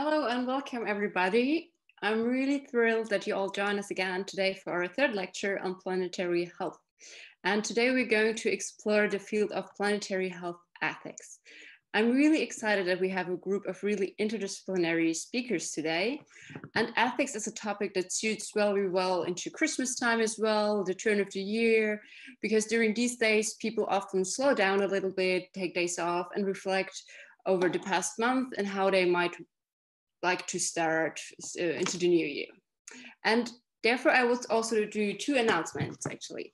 Hello and welcome everybody. I'm really thrilled that you all join us again today for our third lecture on planetary health. And today we're going to explore the field of planetary health ethics. I'm really excited that we have a group of really interdisciplinary speakers today. And ethics is a topic that suits very well into Christmas time as well, the turn of the year, because during these days, people often slow down a little bit, take days off, and reflect over the past month and how they might like to start uh, into the new year. And therefore, I would also do two announcements actually.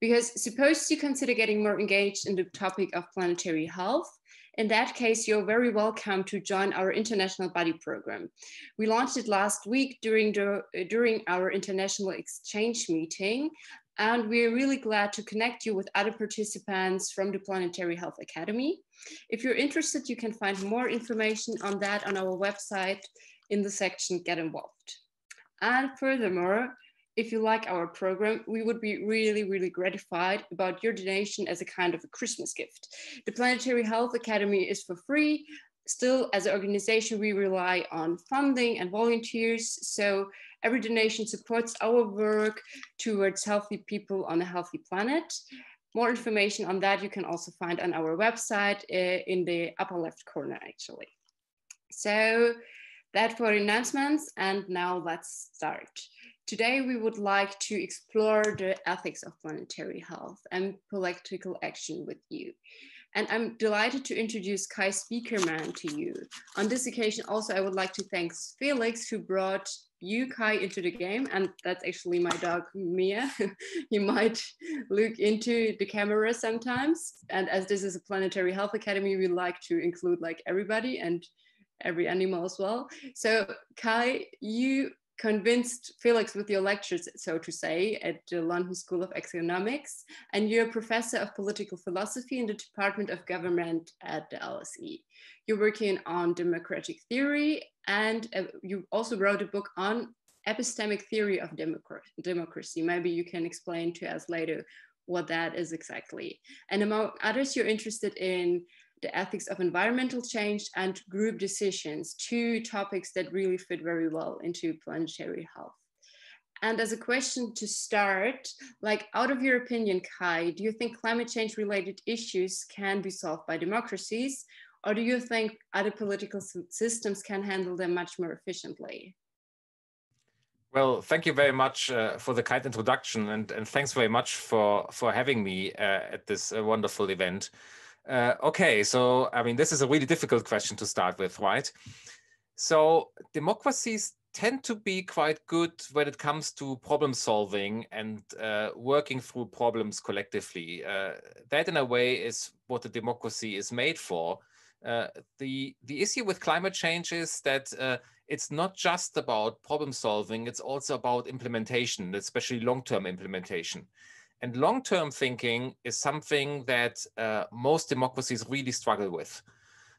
Because suppose you consider getting more engaged in the topic of planetary health, in that case, you're very welcome to join our International Buddy Program. We launched it last week during, the, during our international exchange meeting, and we're really glad to connect you with other participants from the Planetary Health Academy. If you're interested, you can find more information on that on our website in the section Get Involved. And furthermore, if you like our program, we would be really, really gratified about your donation as a kind of a Christmas gift. The Planetary Health Academy is for free. Still, as an organization, we rely on funding and volunteers. So every donation supports our work towards healthy people on a healthy planet. More information on that you can also find on our website uh, in the upper left corner, actually. So that for announcements, and now let's start. Today, we would like to explore the ethics of planetary health and political action with you. And I'm delighted to introduce Kai Spiekermann to you. On this occasion, also, I would like to thank Felix, who brought you, Kai, into the game. And that's actually my dog, Mia. he might look into the camera sometimes. And as this is a planetary health academy, we like to include like everybody and every animal as well. So Kai, you convinced Felix with your lectures, so to say, at the London School of Economics, and you're a professor of political philosophy in the Department of Government at the LSE. You're working on democratic theory, and uh, you also wrote a book on epistemic theory of democracy. Maybe you can explain to us later what that is exactly. And among others, you're interested in the ethics of environmental change and group decisions, two topics that really fit very well into planetary health. And as a question to start, like out of your opinion, Kai, do you think climate change related issues can be solved by democracies? Or do you think other political systems can handle them much more efficiently? Well, thank you very much uh, for the kind introduction, and, and thanks very much for, for having me uh, at this uh, wonderful event. Uh, okay, so I mean, this is a really difficult question to start with, right? So democracies tend to be quite good when it comes to problem solving and uh, working through problems collectively. Uh, that, in a way, is what a democracy is made for. Uh, the the issue with climate change is that uh, it's not just about problem solving; it's also about implementation, especially long term implementation. And long-term thinking is something that uh, most democracies really struggle with.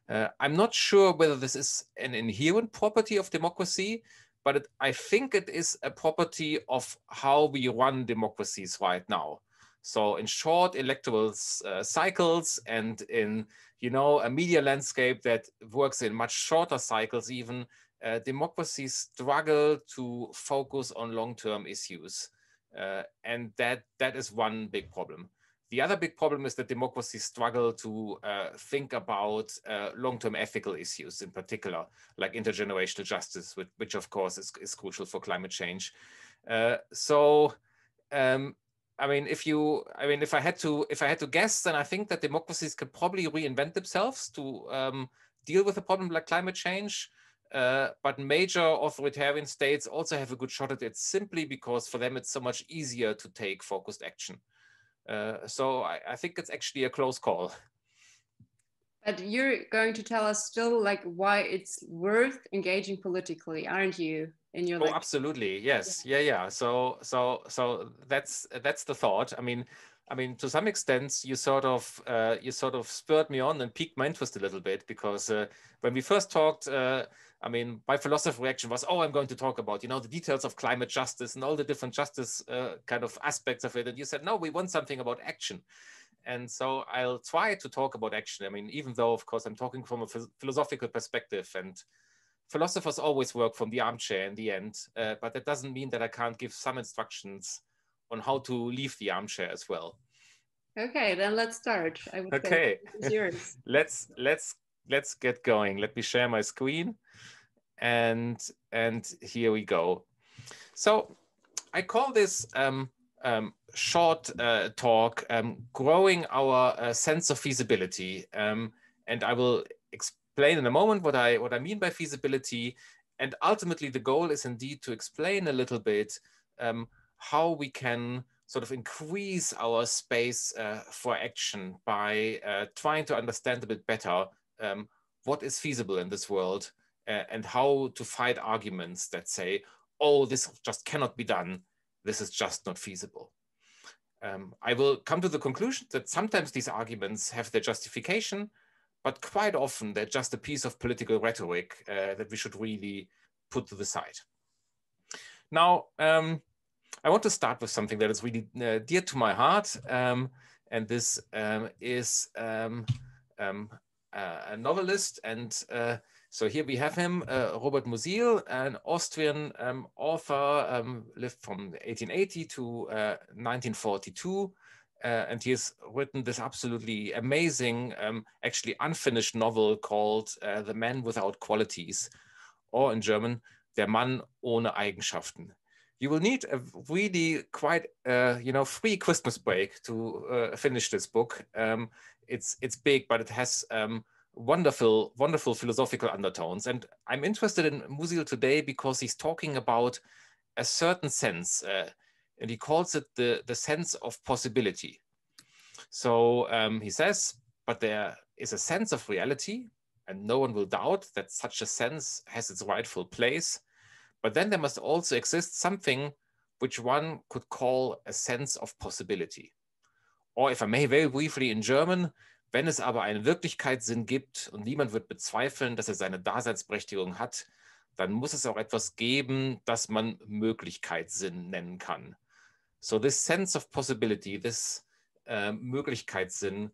Uh, I'm not sure whether this is an inherent property of democracy, but it, I think it is a property of how we run democracies right now. So in short electoral uh, cycles and in you know a media landscape that works in much shorter cycles even, uh, democracies struggle to focus on long-term issues. Uh, and that, that is one big problem. The other big problem is that democracies struggle to uh, think about uh, long-term ethical issues in particular, like intergenerational justice, which, which of course is, is crucial for climate change. Uh, so, um, I mean, if you, I mean, if I had to, if I had to guess, then I think that democracies could probably reinvent themselves to um, deal with a problem like climate change. Uh, but major authoritarian states also have a good shot at it simply because for them it's so much easier to take focused action. Uh, so I, I, think it's actually a close call. But you're going to tell us still like why it's worth engaging politically, aren't you? In your oh, absolutely, yes, yeah. yeah, yeah. So, so, so that's that's the thought. I mean, I mean, to some extent, you sort of uh, you sort of spurred me on and piqued my interest a little bit because uh, when we first talked, uh, I mean, my philosophy reaction was, oh, I'm going to talk about, you know, the details of climate justice and all the different justice uh, kind of aspects of it. And you said, no, we want something about action. And so I'll try to talk about action. I mean, even though, of course, I'm talking from a philosophical perspective and philosophers always work from the armchair in the end, uh, but that doesn't mean that I can't give some instructions on how to leave the armchair as well. Okay, then let's start. okay, let's let's let's get going. Let me share my screen, and and here we go. So I call this um, um, short uh, talk um, growing our uh, sense of feasibility, um, and I will explain in a moment what I what I mean by feasibility. And ultimately, the goal is indeed to explain a little bit um, how we can sort of increase our space uh, for action by uh, trying to understand a bit better um, what is feasible in this world uh, and how to fight arguments that say, oh, this just cannot be done. This is just not feasible. Um, I will come to the conclusion that sometimes these arguments have their justification, but quite often they're just a piece of political rhetoric uh, that we should really put to the side. Now, um, I want to start with something that is really uh, dear to my heart, um, and this um, is um, um, uh, a novelist. And uh, so here we have him, uh, Robert Musil, an Austrian um, author, um, lived from 1880 to 1942. Uh, and he has written this absolutely amazing, actually unfinished novel called uh, The Man Without Qualities, or in German, Der Mann ohne Eigenschaften you will need a really quite uh, you know free Christmas break to uh, finish this book. Um, it's it's big, but it has um, wonderful wonderful philosophical undertones. And I'm interested in Musil today because he's talking about a certain sense, uh, and he calls it the the sense of possibility. So um, he says, but there is a sense of reality, and no one will doubt that such a sense has its rightful place but then there must also exist something which one could call a sense of possibility. Or if I may very briefly in German, wenn es aber einen Wirklichkeitssinn gibt und niemand wird bezweifeln, dass er seine Daseinsberechtigung hat, dann muss es auch etwas geben, das man Möglichkeitssinn nennen kann. So this sense of possibility, this uh, Möglichkeitssinn,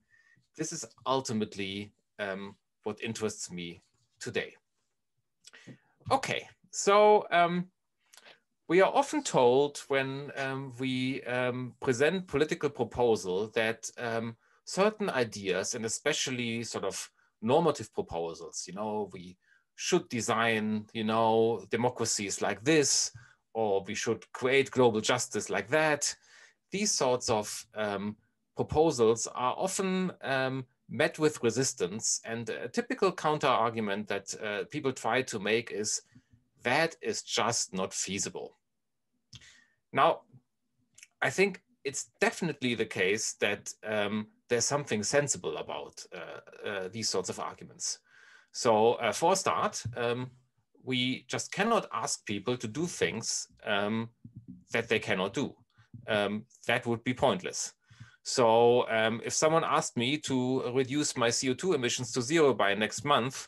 this is ultimately um, what interests me today. Okay, so um, we are often told when um, we um, present political proposal that um, certain ideas and especially sort of normative proposals, you know, we should design, you know, democracies like this, or we should create global justice like that. These sorts of um, proposals are often um, met with resistance. And a typical counter argument that uh, people try to make is that is just not feasible. Now, I think it's definitely the case that um, there's something sensible about uh, uh, these sorts of arguments. So uh, for a start, um, we just cannot ask people to do things um, that they cannot do. Um, that would be pointless. So um, if someone asked me to reduce my CO2 emissions to zero by next month,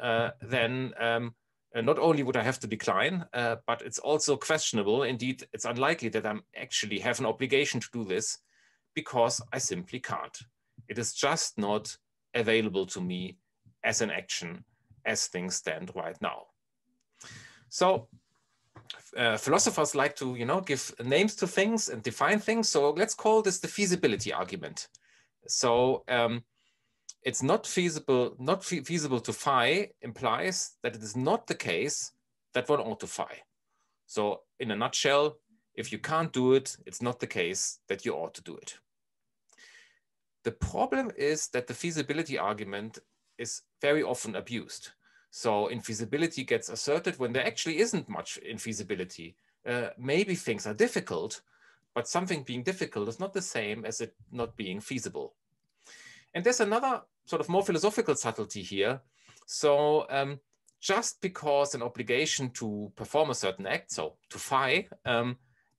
uh, then um, uh, not only would I have to decline, uh, but it's also questionable. Indeed, it's unlikely that I'm actually have an obligation to do this because I simply can't. It is just not available to me as an action as things stand right now. So uh, philosophers like to, you know, give names to things and define things. So let's call this the feasibility argument. So um, it's not feasible, not fe feasible to phi implies that it is not the case that one ought to phi. So in a nutshell, if you can't do it, it's not the case that you ought to do it. The problem is that the feasibility argument is very often abused. So infeasibility gets asserted when there actually isn't much infeasibility. Uh, maybe things are difficult, but something being difficult is not the same as it not being feasible. And there's another sort of more philosophical subtlety here. So um, just because an obligation to perform a certain act, so to phi, um,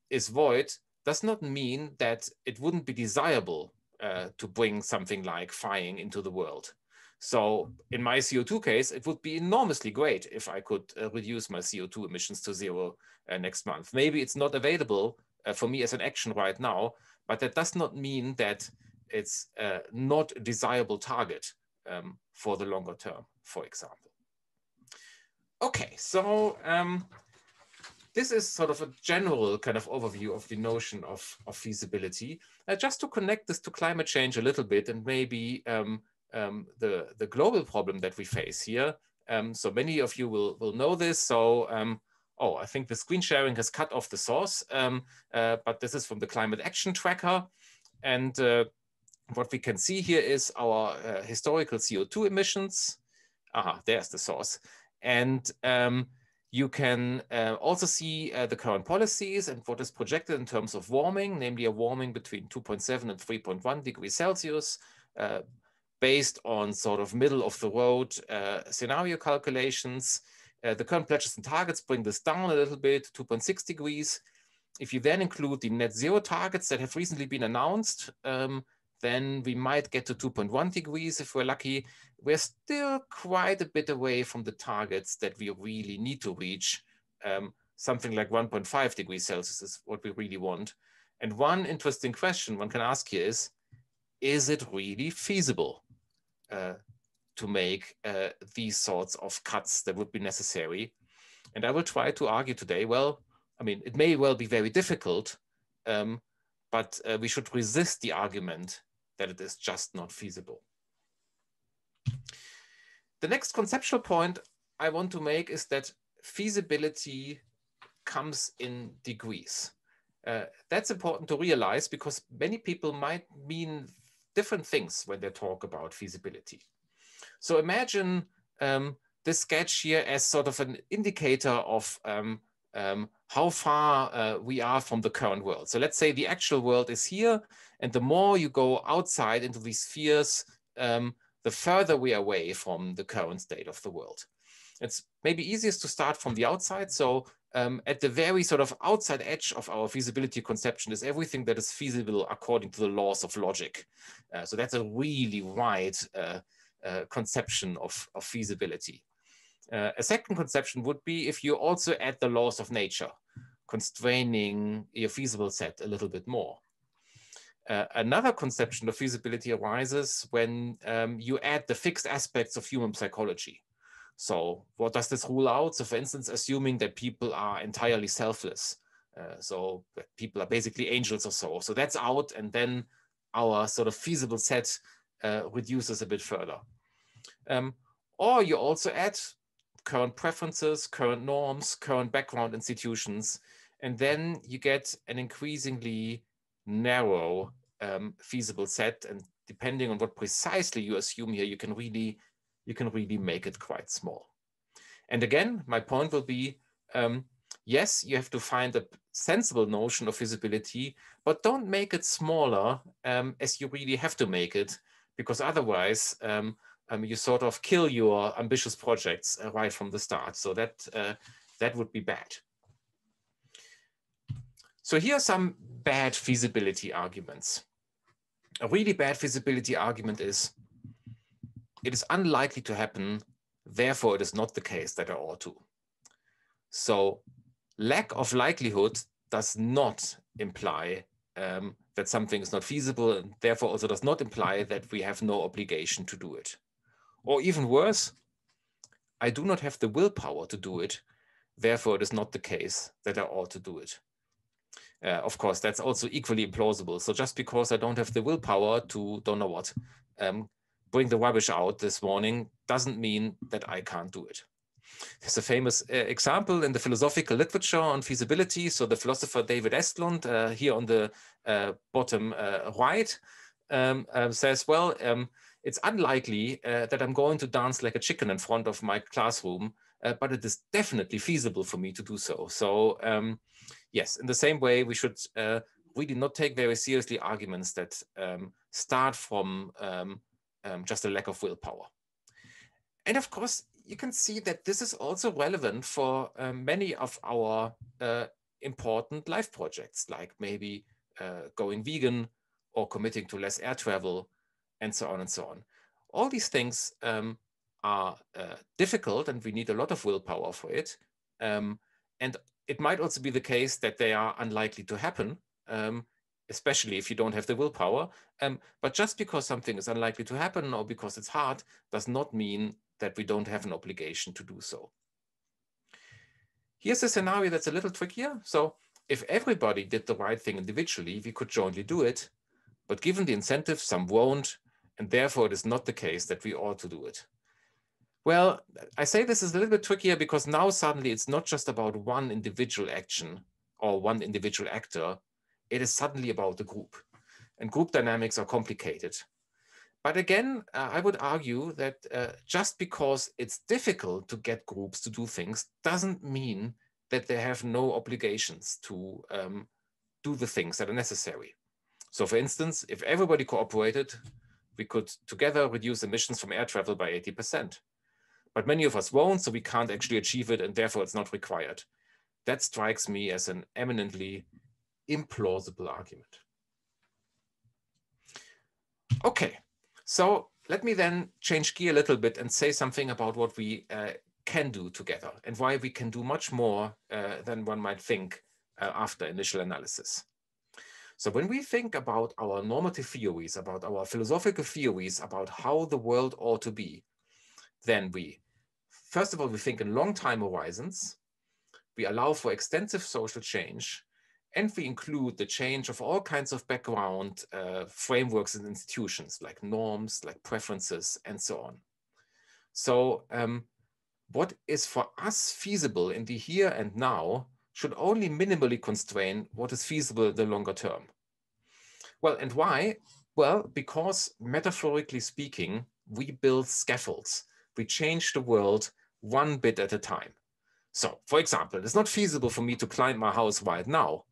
is void, does not mean that it wouldn't be desirable uh, to bring something like phying into the world. So in my CO2 case, it would be enormously great if I could uh, reduce my CO2 emissions to zero uh, next month. Maybe it's not available uh, for me as an action right now, but that does not mean that it's not a desirable target um, for the longer term, for example. Okay, so um, this is sort of a general kind of overview of the notion of, of feasibility. Uh, just to connect this to climate change a little bit and maybe um, um, the, the global problem that we face here. Um, so many of you will, will know this. So, um, oh, I think the screen sharing has cut off the source, um, uh, but this is from the Climate Action Tracker. And uh, what we can see here is our uh, historical CO2 emissions. Aha, there's the source. And um, you can uh, also see uh, the current policies and what is projected in terms of warming, namely a warming between 2.7 and 3.1 degrees Celsius, uh, based on sort of middle of the road uh, scenario calculations. Uh, the current pledges and targets bring this down a little bit, 2.6 degrees. If you then include the net zero targets that have recently been announced, um, then we might get to 2.1 degrees if we're lucky. We're still quite a bit away from the targets that we really need to reach. Um, something like 1.5 degrees Celsius is what we really want. And one interesting question one can ask here is, is it really feasible uh, to make uh, these sorts of cuts that would be necessary? And I will try to argue today, well, I mean, it may well be very difficult, um, but uh, we should resist the argument that it is just not feasible. The next conceptual point I want to make is that feasibility comes in degrees. Uh, that's important to realize because many people might mean different things when they talk about feasibility. So imagine um, this sketch here as sort of an indicator of um, um, how far uh, we are from the current world. So let's say the actual world is here, and the more you go outside into these spheres, um, the further we are away from the current state of the world. It's maybe easiest to start from the outside. So um, at the very sort of outside edge of our feasibility conception is everything that is feasible according to the laws of logic. Uh, so that's a really wide uh, uh, conception of, of feasibility. Uh, a second conception would be if you also add the laws of nature, constraining your feasible set a little bit more. Uh, another conception of feasibility arises when um, you add the fixed aspects of human psychology. So what does this rule out? So for instance, assuming that people are entirely selfless. Uh, so people are basically angels or so. So that's out and then our sort of feasible set uh, reduces a bit further. Um, or you also add current preferences, current norms, current background institutions, and then you get an increasingly narrow um, feasible set. And depending on what precisely you assume here, you can really you can really make it quite small. And again, my point will be, um, yes, you have to find a sensible notion of feasibility, but don't make it smaller um, as you really have to make it, because otherwise um, you sort of kill your ambitious projects uh, right from the start. So that, uh, that would be bad. So here are some bad feasibility arguments. A really bad feasibility argument is, it is unlikely to happen, therefore it is not the case that I ought to. So lack of likelihood does not imply um, that something is not feasible and therefore also does not imply that we have no obligation to do it. Or even worse, I do not have the willpower to do it. Therefore, it is not the case that I ought to do it. Uh, of course, that's also equally implausible. So just because I don't have the willpower to, don't know what, um, bring the rubbish out this morning doesn't mean that I can't do it. There's a famous uh, example in the philosophical literature on feasibility. So the philosopher David Estlund, uh, here on the uh, bottom uh, right, um, uh, says, well, um, it's unlikely uh, that I'm going to dance like a chicken in front of my classroom, uh, but it is definitely feasible for me to do so. So um, yes, in the same way, we should uh, really not take very seriously arguments that um, start from um, um just a lack of willpower. And of course, you can see that this is also relevant for uh, many of our uh, important life projects, like maybe uh, going vegan or committing to less air travel and so on and so on. All these things um, are uh, difficult and we need a lot of willpower for it. Um, and it might also be the case that they are unlikely to happen, um, especially if you don't have the willpower. Um, but just because something is unlikely to happen or because it's hard does not mean that we don't have an obligation to do so. Here's a scenario that's a little trickier. So if everybody did the right thing individually, we could jointly do it. But given the incentive, some won't, and therefore it is not the case that we ought to do it. Well, I say this is a little bit trickier because now suddenly it's not just about one individual action or one individual actor. It is suddenly about the group. And group dynamics are complicated. But again, uh, I would argue that uh, just because it's difficult to get groups to do things doesn't mean that they have no obligations to um, do the things that are necessary. So for instance, if everybody cooperated, we could together reduce emissions from air travel by 80%. But many of us won't, so we can't actually achieve it, and therefore it's not required. That strikes me as an eminently implausible argument. Okay, so let me then change gear a little bit and say something about what we uh, can do together and why we can do much more uh, than one might think uh, after initial analysis. So when we think about our normative theories, about our philosophical theories, about how the world ought to be, then we, first of all, we think in long time horizons, we allow for extensive social change, and we include the change of all kinds of background uh, frameworks and institutions like norms, like preferences, and so on. So um, what is for us feasible in the here and now should only minimally constrain what is feasible in the longer term. Well, and why? Well, because metaphorically speaking, we build scaffolds. We change the world one bit at a time. So, for example, it's not feasible for me to climb my house right now,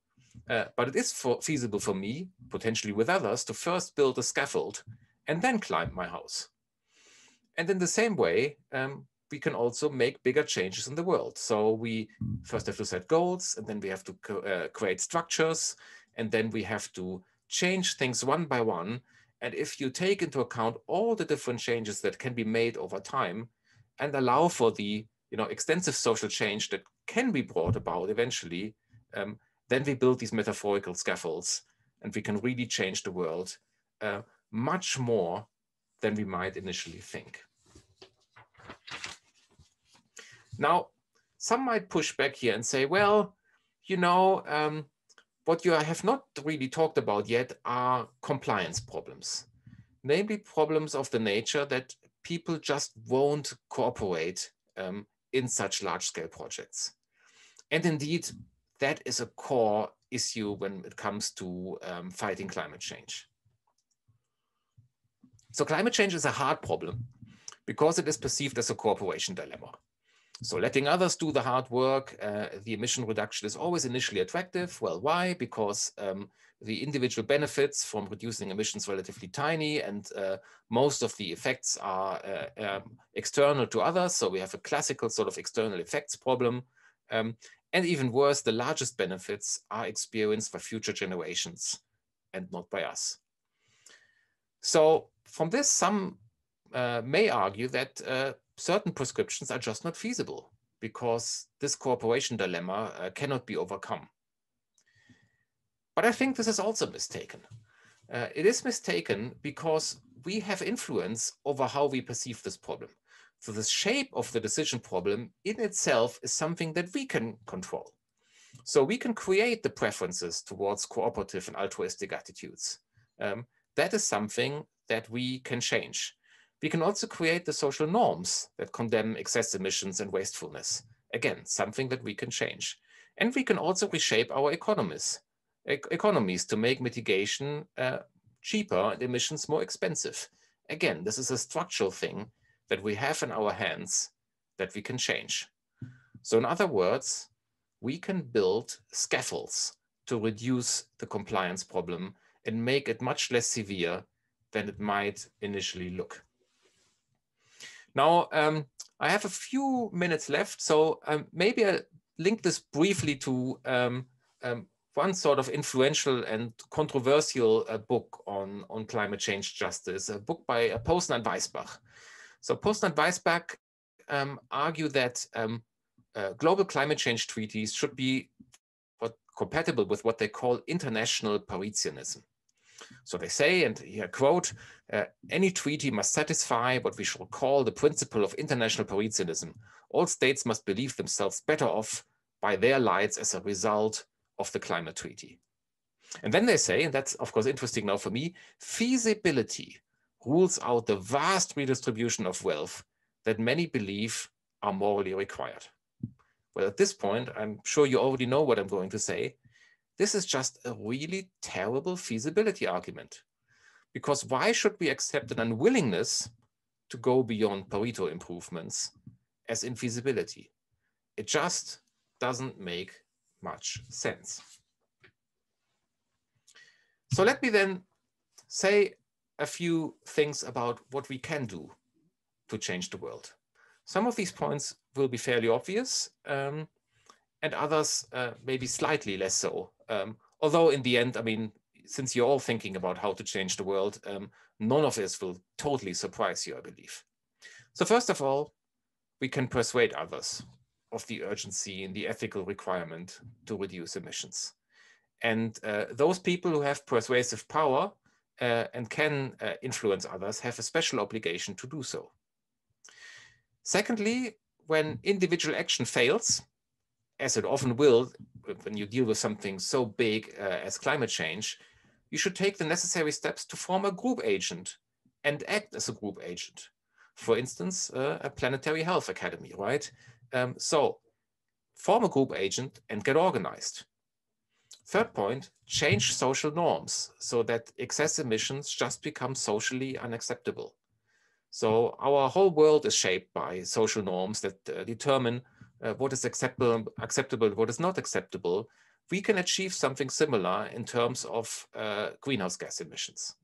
uh, but it is for, feasible for me, potentially with others, to first build a scaffold and then climb my house. And in the same way, um, we can also make bigger changes in the world. So we first have to set goals, and then we have to co uh, create structures, and then we have to change things one by one. And if you take into account all the different changes that can be made over time and allow for the you know, extensive social change that can be brought about eventually, um, then we build these metaphorical scaffolds and we can really change the world uh, much more than we might initially think. Now, some might push back here and say, well, you know, um, what you have not really talked about yet are compliance problems, namely problems of the nature that people just won't cooperate um, in such large scale projects. And indeed, that is a core issue when it comes to um, fighting climate change. So climate change is a hard problem because it is perceived as a cooperation dilemma. So letting others do the hard work, uh, the emission reduction is always initially attractive. Well, why? Because um, the individual benefits from reducing emissions relatively tiny and uh, most of the effects are uh, um, external to others. So we have a classical sort of external effects problem. Um, and even worse, the largest benefits are experienced by future generations and not by us. So from this, some uh, may argue that uh, certain prescriptions are just not feasible because this cooperation dilemma uh, cannot be overcome. But I think this is also mistaken. Uh, it is mistaken because we have influence over how we perceive this problem. So the shape of the decision problem in itself is something that we can control. So we can create the preferences towards cooperative and altruistic attitudes. Um, that is something that we can change. We can also create the social norms that condemn excess emissions and wastefulness. Again, something that we can change. And we can also reshape our economies, e economies to make mitigation uh, cheaper and emissions more expensive. Again, this is a structural thing that we have in our hands that we can change. So in other words, we can build scaffolds to reduce the compliance problem and make it much less severe than it might initially look. Now, um, I have a few minutes left, so um, maybe I'll link this briefly to um, um one sort of influential and controversial uh, book on, on climate change justice, a book by uh, Posner and Weisbach. So Posner and Weisbach um, argue that uh, global climate change treaties should be what, compatible with what they call international Paretianism. So they say, and here quote, uh, any treaty must satisfy what we shall call the principle of international Paretianism. All states must believe themselves better off by their lights as a result of the climate treaty. And then they say, and that's of course interesting now for me, feasibility rules out the vast redistribution of wealth that many believe are morally required. Well, at this point, I'm sure you already know what I'm going to say. This is just a really terrible feasibility argument. Because why should we accept an unwillingness to go beyond Pareto improvements as infeasibility? It just doesn't make much sense. So let me then say a few things about what we can do to change the world. Some of these points will be fairly obvious, um, and others uh, maybe slightly less so. Um, although in the end, I mean, since you're all thinking about how to change the world, um, none of this will totally surprise you, I believe. So first of all, we can persuade others of the urgency and the ethical requirement to reduce emissions. And uh, those people who have persuasive power uh, and can uh, influence others have a special obligation to do so. Secondly, when individual action fails, as it often will when you deal with something so big uh, as climate change, you should take the necessary steps to form a group agent and act as a group agent. For instance, uh, a planetary health academy, right? Um, so form a group agent and get organized. Third point, change social norms so that excess emissions just become socially unacceptable. So our whole world is shaped by social norms that uh, determine uh, what is acceptable, acceptable, what is not acceptable. We can achieve something similar in terms of uh, greenhouse gas emissions.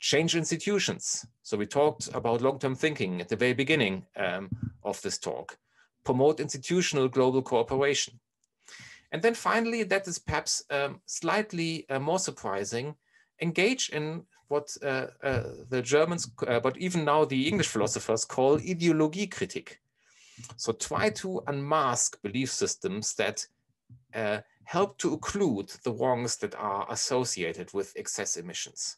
Change institutions. So we talked about long-term thinking at the very beginning um, of this talk. Promote institutional global cooperation. And then finally, that is perhaps um, slightly uh, more surprising, engage in what uh, uh, the Germans, uh, but even now the English philosophers call Ideologiekritik. So try to unmask belief systems that uh, help to occlude the wrongs that are associated with excess emissions.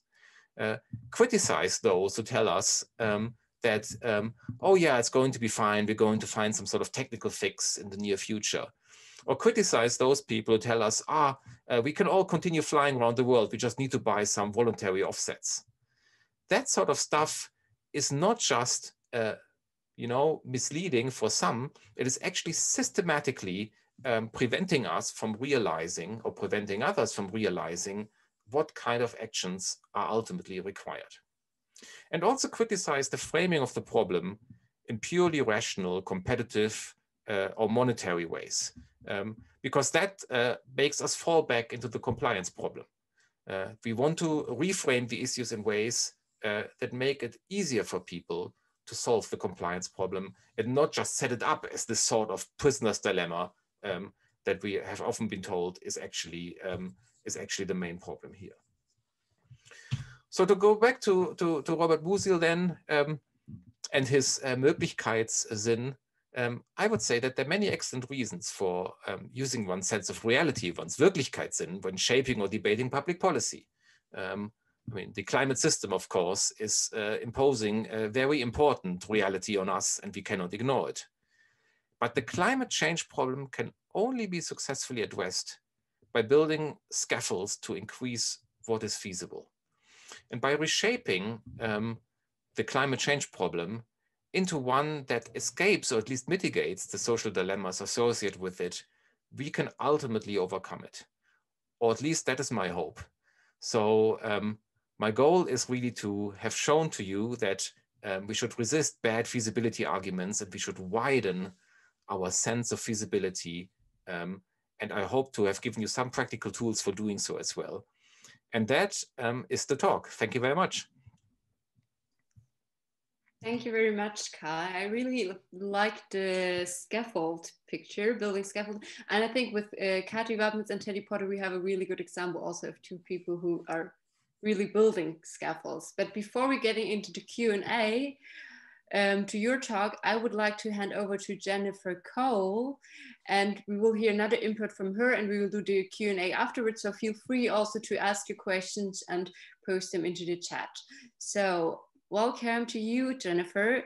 Uh, criticize those who tell us um, that, um, oh yeah, it's going to be fine, we're going to find some sort of technical fix in the near future. Or criticize those people who tell us, ah, uh, we can all continue flying around the world, we just need to buy some voluntary offsets. That sort of stuff is not just uh, you know, misleading for some, it is actually systematically um, preventing us from realizing or preventing others from realizing what kind of actions are ultimately required. And also criticize the framing of the problem in purely rational, competitive, uh, or monetary ways, um, because that uh, makes us fall back into the compliance problem. Uh, we want to reframe the issues in ways uh, that make it easier for people to solve the compliance problem and not just set it up as this sort of prisoner's dilemma um, that we have often been told is actually um, is actually the main problem here. So to go back to, to, to Robert Musil then um, and his uh, Möglichkeitssinn, um, I would say that there are many excellent reasons for um, using one's sense of reality, one's Wirklichkeitssinn when shaping or debating public policy. Um, I mean, the climate system, of course, is uh, imposing a very important reality on us and we cannot ignore it. But the climate change problem can only be successfully addressed by building scaffolds to increase what is feasible. And by reshaping um, the climate change problem into one that escapes or at least mitigates the social dilemmas associated with it, we can ultimately overcome it. Or at least that is my hope. So um, my goal is really to have shown to you that um, we should resist bad feasibility arguments and we should widen our sense of feasibility. Um, and I hope to have given you some practical tools for doing so as well. And that um, is the talk. Thank you very much. Thank you very much, Kai. I really like the scaffold picture, building scaffold. And I think with uh, Kathy Wabnitz and Teddie Potter, we have a really good example also of two people who are really building scaffolds. But before we getting into the Q&A, um, to your talk, I would like to hand over to Jennifer Cole and we will hear another input from her and we will do the Q&A afterwards. So feel free also to ask your questions and post them into the chat. So welcome to you, Jennifer.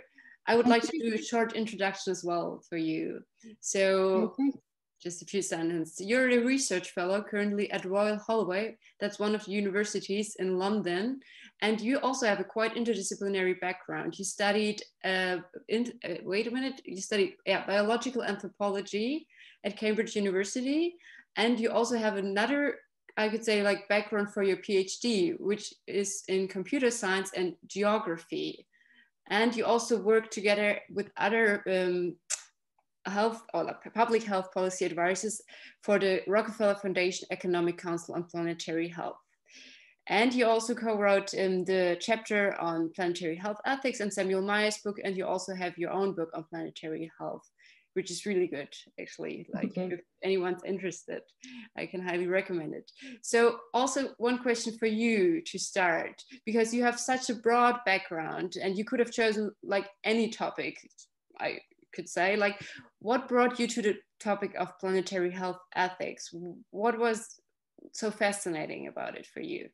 I would like to do a short introduction as well for you. So just a few sentences. You're a research fellow currently at Royal Holloway. That's one of the universities in London. And you also have a quite interdisciplinary background. You studied, uh, in, uh, wait a minute, you studied yeah, biological anthropology at Cambridge University. And you also have another, I could say, like background for your PhD, which is in computer science and geography. And you also work together with other um, health or like public health policy advisors for the Rockefeller Foundation Economic Council on Planetary Health. And you also co-wrote um, the chapter on planetary health ethics and Samuel Myers' book, and you also have your own book on planetary health, which is really good, actually. Like okay. if anyone's interested, I can highly recommend it. So also one question for you to start, because you have such a broad background and you could have chosen like any topic. I could say like what brought you to the topic of planetary health ethics? What was so fascinating about it for you?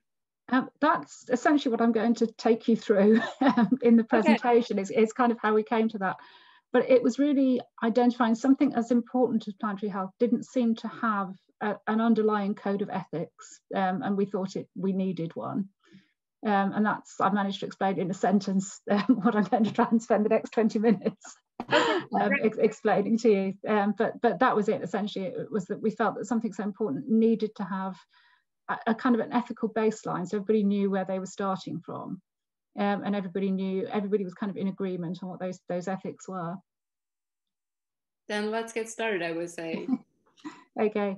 Um, that's essentially what i'm going to take you through um, in the presentation okay. is, is kind of how we came to that. But it was really identifying something as important as planetary health didn't seem to have a, an underlying code of ethics um, and we thought it we needed one. Um, and that's I managed to explain in a sentence um, what I'm going to try and spend the next 20 minutes um, ex explaining to you. Um, but but that was it essentially. It was that we felt that something so important needed to have a, a kind of an ethical baseline, so everybody knew where they were starting from, um, and everybody knew everybody was kind of in agreement on what those those ethics were. Then let's get started. I would say. okay.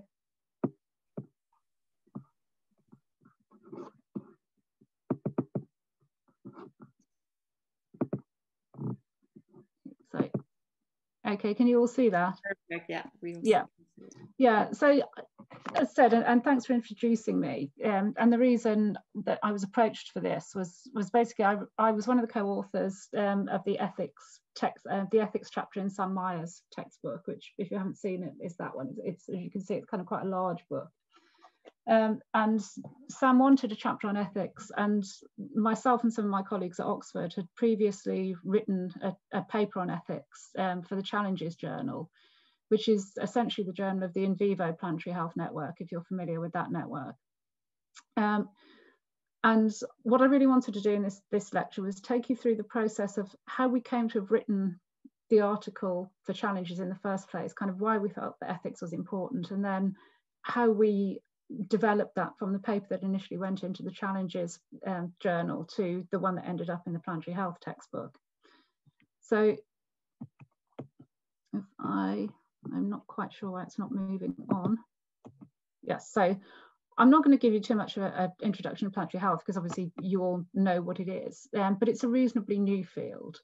Okay, can you all see that? Perfect, yeah. yeah, yeah. So as said, and, and thanks for introducing me. Um, and the reason that I was approached for this was was basically I, I was one of the co-authors um, of the ethics text, uh, the ethics chapter in Sam Myers' textbook, which if you haven't seen it, is that one. It's, it's as you can see, it's kind of quite a large book. Um, and Sam wanted a chapter on ethics, and myself and some of my colleagues at Oxford had previously written a, a paper on ethics um, for the Challenges Journal, which is essentially the journal of the In Vivo Planetary Health Network, if you're familiar with that network. Um, and what I really wanted to do in this, this lecture was take you through the process of how we came to have written the article for Challenges in the first place, kind of why we felt that ethics was important, and then how we developed that from the paper that initially went into the challenges um, journal to the one that ended up in the planetary health textbook. So if I, I'm not quite sure why it's not moving on. Yes, so I'm not going to give you too much of an introduction to planetary health because obviously you all know what it is, um, but it's a reasonably new field.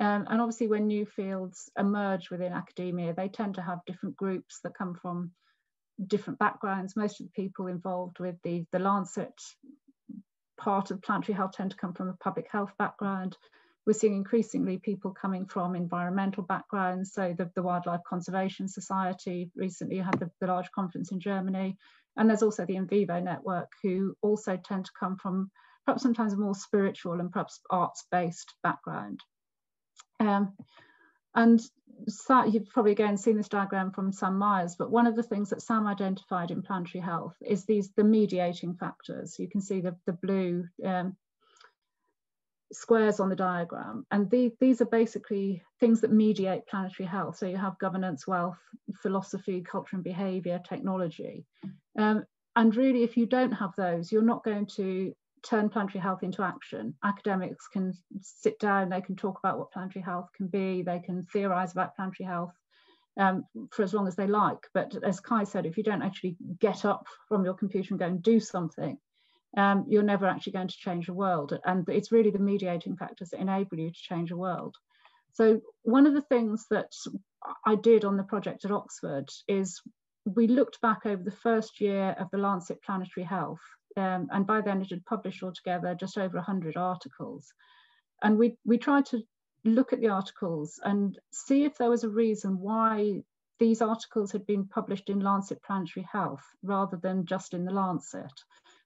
Um, and obviously when new fields emerge within academia, they tend to have different groups that come from different backgrounds. Most of the people involved with the, the Lancet part of planetary health tend to come from a public health background. We're seeing increasingly people coming from environmental backgrounds. So the, the Wildlife Conservation Society recently had the, the large conference in Germany. And there's also the In Vivo Network, who also tend to come from perhaps sometimes a more spiritual and perhaps arts-based background. Um, and you've probably again seen this diagram from Sam Myers, but one of the things that Sam identified in planetary health is these the mediating factors. You can see the, the blue um, squares on the diagram. And the, these are basically things that mediate planetary health. So you have governance, wealth, philosophy, culture and behavior, technology. Um, and really, if you don't have those, you're not going to turn planetary health into action. Academics can sit down, they can talk about what planetary health can be, they can theorize about planetary health um, for as long as they like. But as Kai said, if you don't actually get up from your computer and go and do something, um, you're never actually going to change the world. And it's really the mediating factors that enable you to change the world. So one of the things that I did on the project at Oxford is we looked back over the first year of the Lancet Planetary Health um, and by then it had published altogether just over 100 articles. And we, we tried to look at the articles and see if there was a reason why these articles had been published in Lancet Planetary Health rather than just in the Lancet.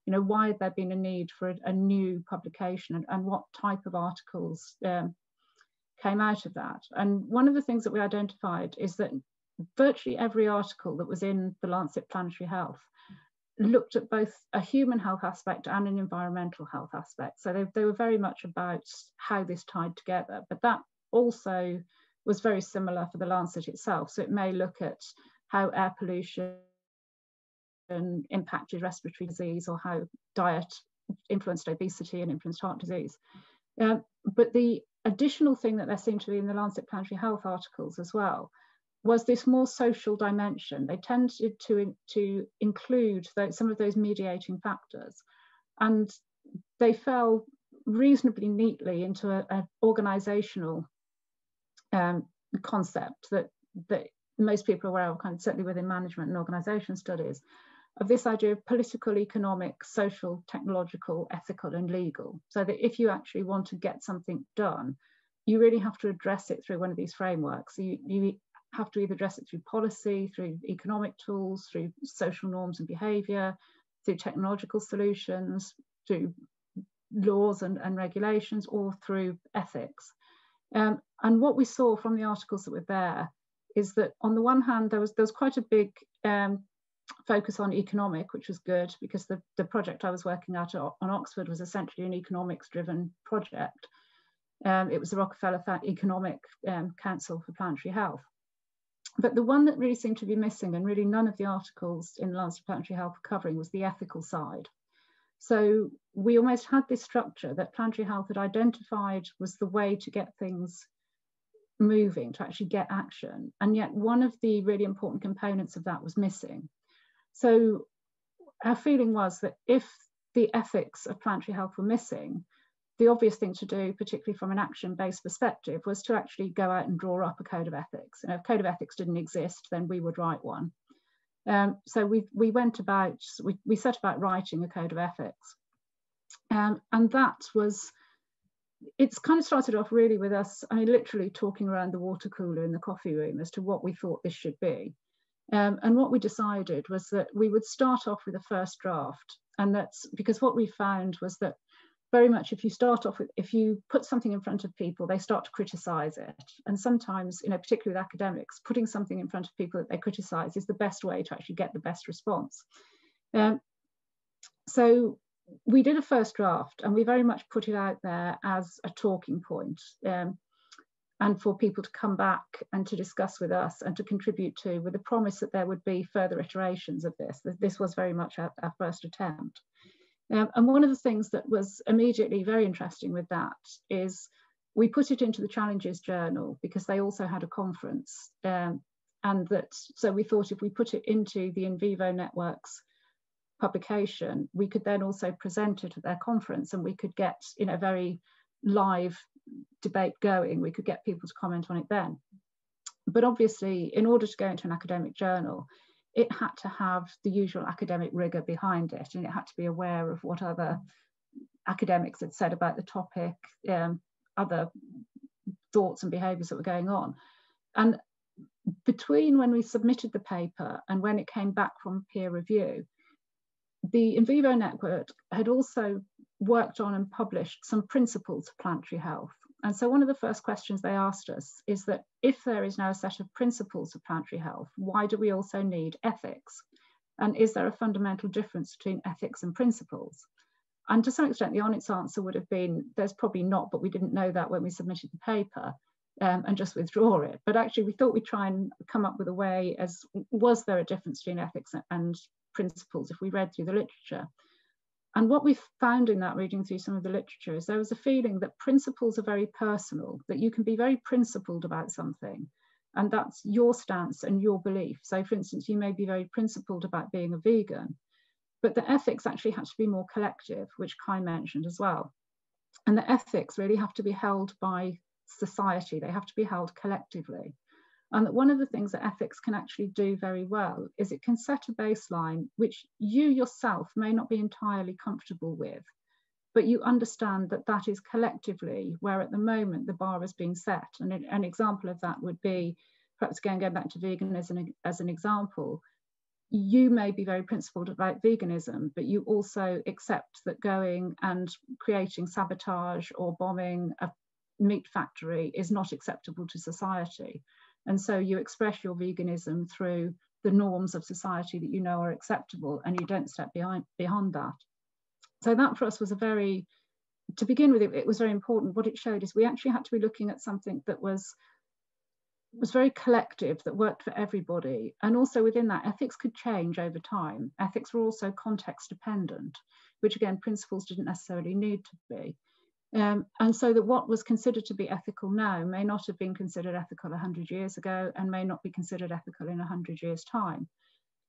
You know, why had there been a need for a, a new publication and, and, what type of articles um, came out of that? And one of the things that we identified is that virtually every article that was in the Lancet Planetary Health looked at both a human health aspect and an environmental health aspect. So they, they were very much about how this tied together, but that also was very similar for the Lancet itself. So it may look at how air pollution impacted respiratory disease or how diet influenced obesity and influenced heart disease. Um, but the additional thing that there seemed to be in the Lancet Planetary Health articles as well was this more social dimension. They tended to, to include some of those mediating factors. And they fell reasonably neatly into an organizational um, concept that, that most people are aware of, kind of certainly within management and organization studies, of this idea of political, economic, social, technological, ethical, and legal. So that if you actually want to get something done, you really have to address it through one of these frameworks. You, you have to either address it through policy, through economic tools, through social norms and behavior, through technological solutions, through laws and, and regulations, or through ethics. Um, and what we saw from the articles that were there is that on the one hand, there was, there was quite a big um, focus on economic, which was good because the, the project I was working at on Oxford was essentially an economics driven project. Um, it was the Rockefeller Economic um, Council for Planetary Health. But the one that really seemed to be missing, and really none of the articles in Lancet Planetary Health were covering, was the ethical side. So we almost had this structure that Planetary Health had identified was the way to get things moving, to actually get action. And yet one of the really important components of that was missing. So our feeling was that if the ethics of planetary health were missing, the obvious thing to do, particularly from an action-based perspective, was to actually go out and draw up a code of ethics. And if code of ethics didn't exist, then we would write one. Um, so we, we went about, we, we set about writing a code of ethics. Um, and that was, it's kind of started off really with us, I mean, literally talking around the water cooler in the coffee room as to what we thought this should be. Um, and what we decided was that we would start off with a first draft. And that's because what we found was that very much if you start off with, if you put something in front of people, they start to criticize it. And sometimes, you know, particularly with academics, putting something in front of people that they criticize is the best way to actually get the best response. Um, so we did a first draft and we very much put it out there as a talking point. Um, and for people to come back and to discuss with us and to contribute to with the promise that there would be further iterations of this. This was very much our, our first attempt. Um, and one of the things that was immediately very interesting with that is we put it into the Challenges Journal because they also had a conference. Um, and that, so we thought if we put it into the In Vivo Networks publication, we could then also present it at their conference and we could get, you know, very live debate going, we could get people to comment on it then. But obviously, in order to go into an academic journal, it had to have the usual academic rigor behind it, and it had to be aware of what other academics had said about the topic, um, other thoughts and behaviours that were going on. And between when we submitted the paper and when it came back from peer review, the In Vivo Network had also worked on and published some principles of planetary health. And so one of the first questions they asked us is that if there is now a set of principles of planetary health, why do we also need ethics? And is there a fundamental difference between ethics and principles? And to some extent, the honest answer would have been there's probably not, but we didn't know that when we submitted the paper um, and just withdraw it. But actually, we thought we'd try and come up with a way as was there a difference between ethics and principles if we read through the literature? And what we found in that reading through some of the literature is there was a feeling that principles are very personal, that you can be very principled about something, and that's your stance and your belief. So, for instance, you may be very principled about being a vegan, but the ethics actually have to be more collective, which Kai mentioned as well. And the ethics really have to be held by society, they have to be held collectively. And that one of the things that ethics can actually do very well is it can set a baseline which you yourself may not be entirely comfortable with, but you understand that that is collectively where at the moment the bar is being set. And an example of that would be, perhaps again going back to veganism as an example, you may be very principled about veganism, but you also accept that going and creating sabotage or bombing a meat factory is not acceptable to society. And so you express your veganism through the norms of society that you know are acceptable and you don't step behind, beyond that. So that for us was a very, to begin with, it, it was very important. What it showed is we actually had to be looking at something that was was very collective that worked for everybody. And also within that, ethics could change over time. Ethics were also context dependent, which again, principles didn't necessarily need to be. Um, and so that what was considered to be ethical now may not have been considered ethical 100 years ago and may not be considered ethical in 100 years' time.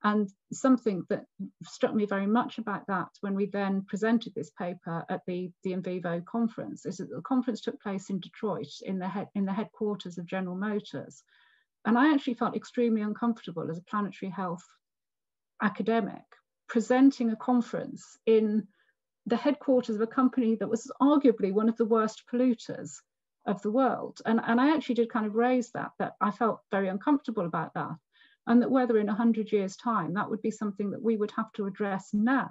And something that struck me very much about that when we then presented this paper at the, the In Vivo conference is that the conference took place in Detroit in the, head, in the headquarters of General Motors. And I actually felt extremely uncomfortable as a planetary health academic presenting a conference in the headquarters of a company that was arguably one of the worst polluters of the world. And, and I actually did kind of raise that, that I felt very uncomfortable about that. And that whether in 100 years time that would be something that we would have to address now.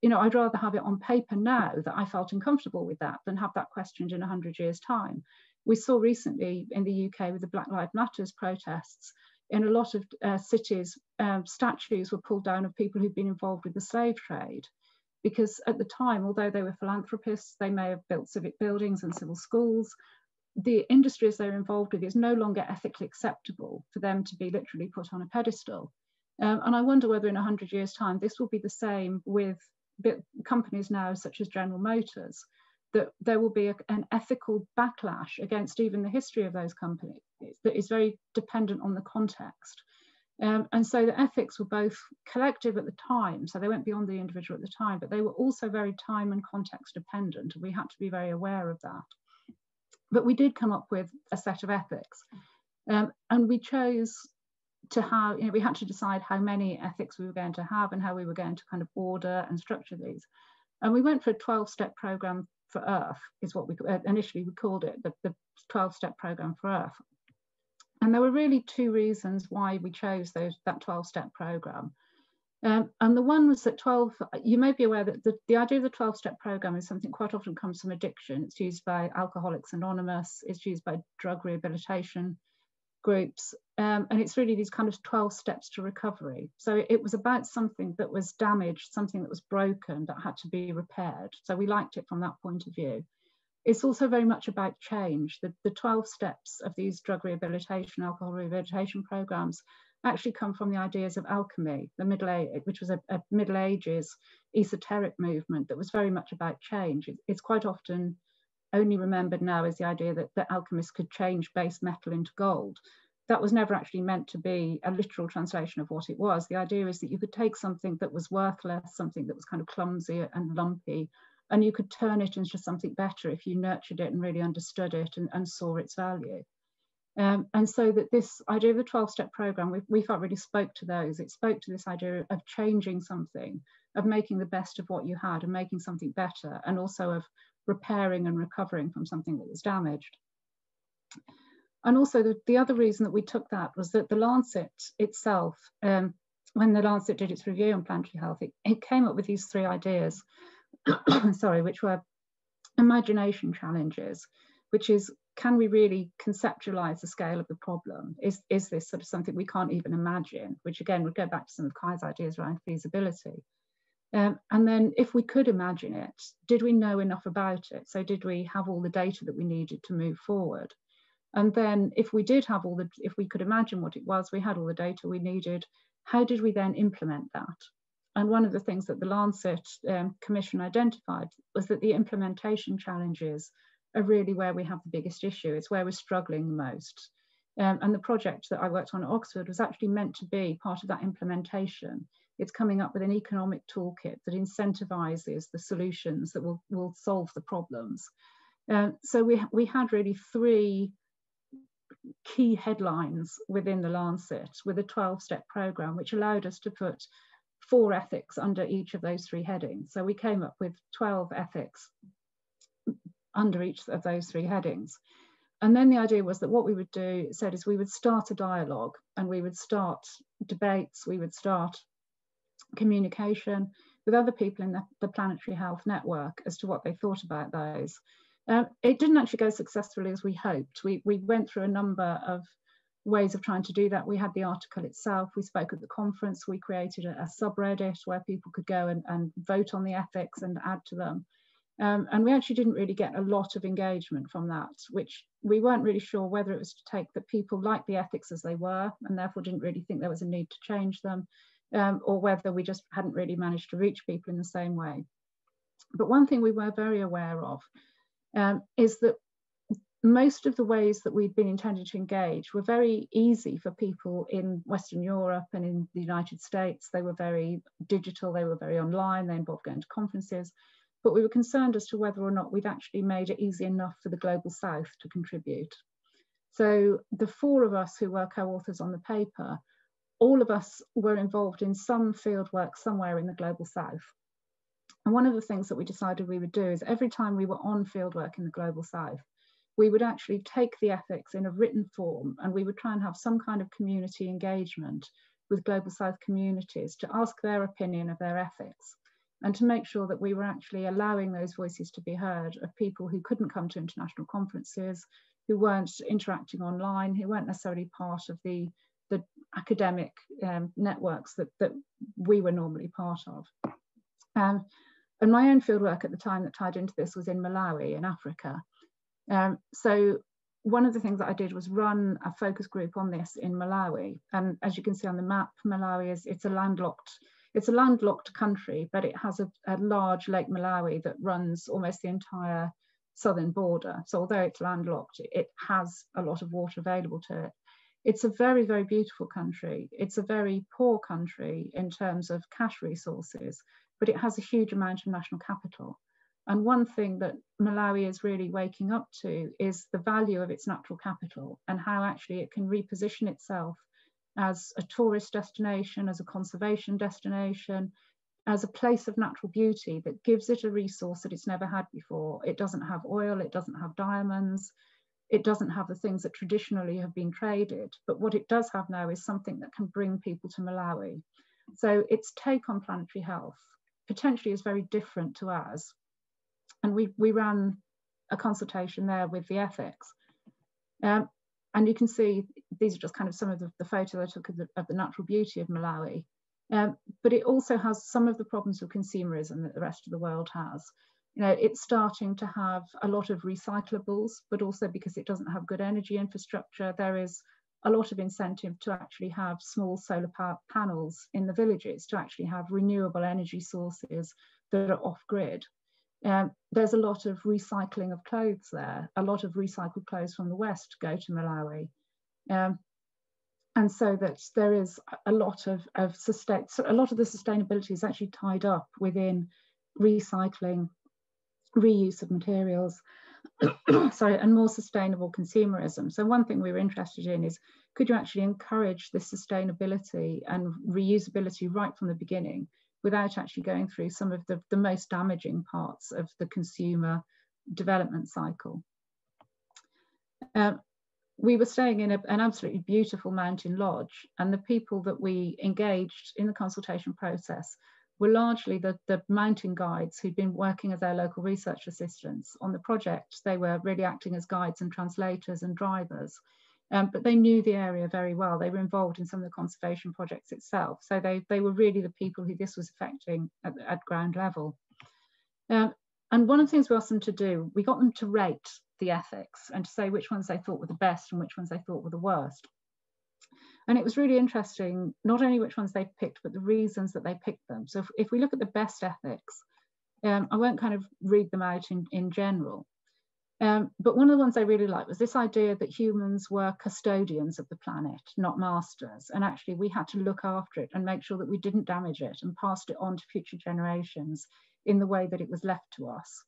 You know i'd rather have it on paper now that i felt uncomfortable with that than have that questioned in 100 years time. We saw recently in the uk with the black lives matters protests in a lot of uh, cities um, statues were pulled down of people who'd been involved with the slave trade because at the time although they were philanthropists they may have built civic buildings and civil schools the industries they're involved with is no longer ethically acceptable for them to be literally put on a pedestal. Um, and I wonder whether in 100 years' time, this will be the same with companies now, such as General Motors, that there will be a, an ethical backlash against even the history of those companies that is very dependent on the context. Um, and so the ethics were both collective at the time, so they went beyond the individual at the time, but they were also very time and context dependent. And we had to be very aware of that. But we did come up with a set of ethics. Um, and we chose to have, you know, we had to decide how many ethics we were going to have and how we were going to kind of order and structure these. And we went for a 12 step program for Earth, is what we uh, initially we called it, the, the 12 step program for Earth. And there were really two reasons why we chose those, that 12 step program. Um, and the one was that 12, you may be aware that the, the idea of the 12 step program is something quite often comes from addiction. It's used by Alcoholics Anonymous, it's used by drug rehabilitation groups. Um, and it's really these kind of 12 steps to recovery. So it, it was about something that was damaged, something that was broken that had to be repaired. So we liked it from that point of view. It's also very much about change. The, the 12 steps of these drug rehabilitation, alcohol rehabilitation programs actually come from the ideas of alchemy, the Middle Age, which was a, a Middle Ages esoteric movement that was very much about change. It, it's quite often only remembered now as the idea that the alchemists could change base metal into gold. That was never actually meant to be a literal translation of what it was. The idea is that you could take something that was worthless, something that was kind of clumsy and lumpy, and you could turn it into something better if you nurtured it and really understood it and, and saw its value. Um, and so that this idea of the 12 step program, we, we felt really spoke to those. It spoke to this idea of changing something, of making the best of what you had and making something better, and also of repairing and recovering from something that was damaged. And also the, the other reason that we took that was that the Lancet itself, um, when the Lancet did its review on planetary health, it, it came up with these three ideas, sorry, which were imagination challenges, which is can we really conceptualize the scale of the problem? Is, is this sort of something we can't even imagine? Which again would go back to some of Kai's ideas around feasibility. Um, and then if we could imagine it, did we know enough about it? So did we have all the data that we needed to move forward? And then if we did have all the, if we could imagine what it was, we had all the data we needed, how did we then implement that? And one of the things that the Lancet um, Commission identified was that the implementation challenges are really where we have the biggest issue. It's where we're struggling the most. Um, and the project that I worked on at Oxford was actually meant to be part of that implementation. It's coming up with an economic toolkit that incentivizes the solutions that will, will solve the problems. Uh, so we, we had really three key headlines within the Lancet with a 12-step program, which allowed us to put four ethics under each of those three headings. So we came up with 12 ethics under each of those three headings. And then the idea was that what we would do, said, is we would start a dialogue and we would start debates, we would start communication with other people in the, the planetary health network as to what they thought about those. Um, it didn't actually go successfully as we hoped. We, we went through a number of ways of trying to do that. We had the article itself, we spoke at the conference, we created a, a subreddit where people could go and, and, vote on the ethics and add to them. Um, and we actually didn't really get a lot of engagement from that, which we weren't really sure whether it was to take that people liked the ethics as they were and therefore didn't really think there was a need to change them, um, or whether we just hadn't really managed to reach people in the same way. But one thing we were very aware of um, is that most of the ways that we'd been intended to engage were very easy for people in Western Europe and in the United States. They were very digital, they were very online, they involved going to conferences. But we were concerned as to whether or not we'd actually made it easy enough for the Global South to contribute. So the four of us who were co-authors on the paper, all of us were involved in some field work somewhere in the Global South. And one of the things that we decided we would do is every time we were on fieldwork in the Global South, we would actually take the ethics in a written form and we would try and have some kind of community engagement with Global South communities to ask their opinion of their ethics and to make sure that we were actually allowing those voices to be heard of people who couldn't come to international conferences, who weren't interacting online, who weren't necessarily part of the, the academic um, networks that, that we were normally part of. Um, and my own fieldwork at the time that tied into this was in Malawi in Africa. Um, so one of the things that I did was run a focus group on this in Malawi. And as you can see on the map, Malawi is it's a landlocked it's a landlocked country, but it has a, a large Lake Malawi that runs almost the entire southern border. So although it's landlocked, it has a lot of water available to it. It's a very, very beautiful country. It's a very poor country in terms of cash resources, but it has a huge amount of national capital. And one thing that Malawi is really waking up to is the value of its natural capital and how actually it can reposition itself as a tourist destination, as a conservation destination, as a place of natural beauty that gives it a resource that it's never had before. It doesn't have oil, it doesn't have diamonds, it doesn't have the things that traditionally have been traded. But what it does have now is something that can bring people to Malawi. So its take on planetary health potentially is very different to ours and we, we ran a consultation there with the ethics. Um, and you can see these are just kind of some of the, the photos I took of the, of the, natural beauty of Malawi. Um, but it also has some of the problems of consumerism that the rest of the world has. You know, it's starting to have a lot of recyclables, but also because it doesn't have good energy infrastructure, there is a lot of incentive to actually have small solar power panels in the villages, to actually have renewable energy sources that are off grid. Um, there's a lot of recycling of clothes there. A lot of recycled clothes from the West go to Malawi. Um, and so that there is a lot of, of sustain, so a lot of the sustainability is actually tied up within recycling, reuse of materials, sorry, and more sustainable consumerism. So one thing we were interested in is could you actually encourage the sustainability and reusability right from the beginning without actually going through some of the, the most damaging parts of the consumer development cycle. Um, we were staying in a, an absolutely beautiful mountain lodge and the people that we engaged in the consultation process were largely the, the mountain guides who'd been working as their local research assistants on the project. They were really acting as guides and translators and drivers um, but they knew the area very well. They were involved in some of the conservation projects itself. So they, they were really the people who this was affecting at, at ground level. Um, and one of the things we asked them to do, we got them to rate the ethics and to say which ones they thought were the best and which ones they thought were the worst. And it was really interesting, not only which ones they picked, but the reasons that they picked them. So if, if we look at the best ethics, um, I won't kind of read them out in, in general, um, but one of the ones I really liked was this idea that humans were custodians of the planet, not masters. And actually, we had to look after it and make sure that we didn't damage it and passed it on to future generations in the way that it was left to us.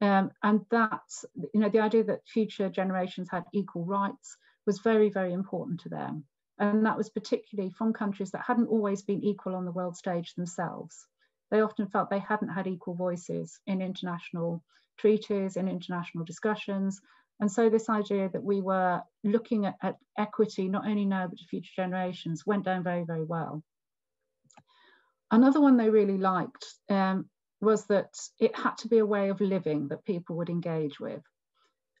Um, and that's, you know, the idea that future generations had equal rights was very, very important to them. And that was particularly from countries that hadn't always been equal on the world stage themselves. They often felt they hadn't had equal voices in international treaties, in international discussions. And so this idea that we were looking at, at equity, not only now, but to future generations, went down very, very well. Another one they really liked um, was that it had to be a way of living that people would engage with.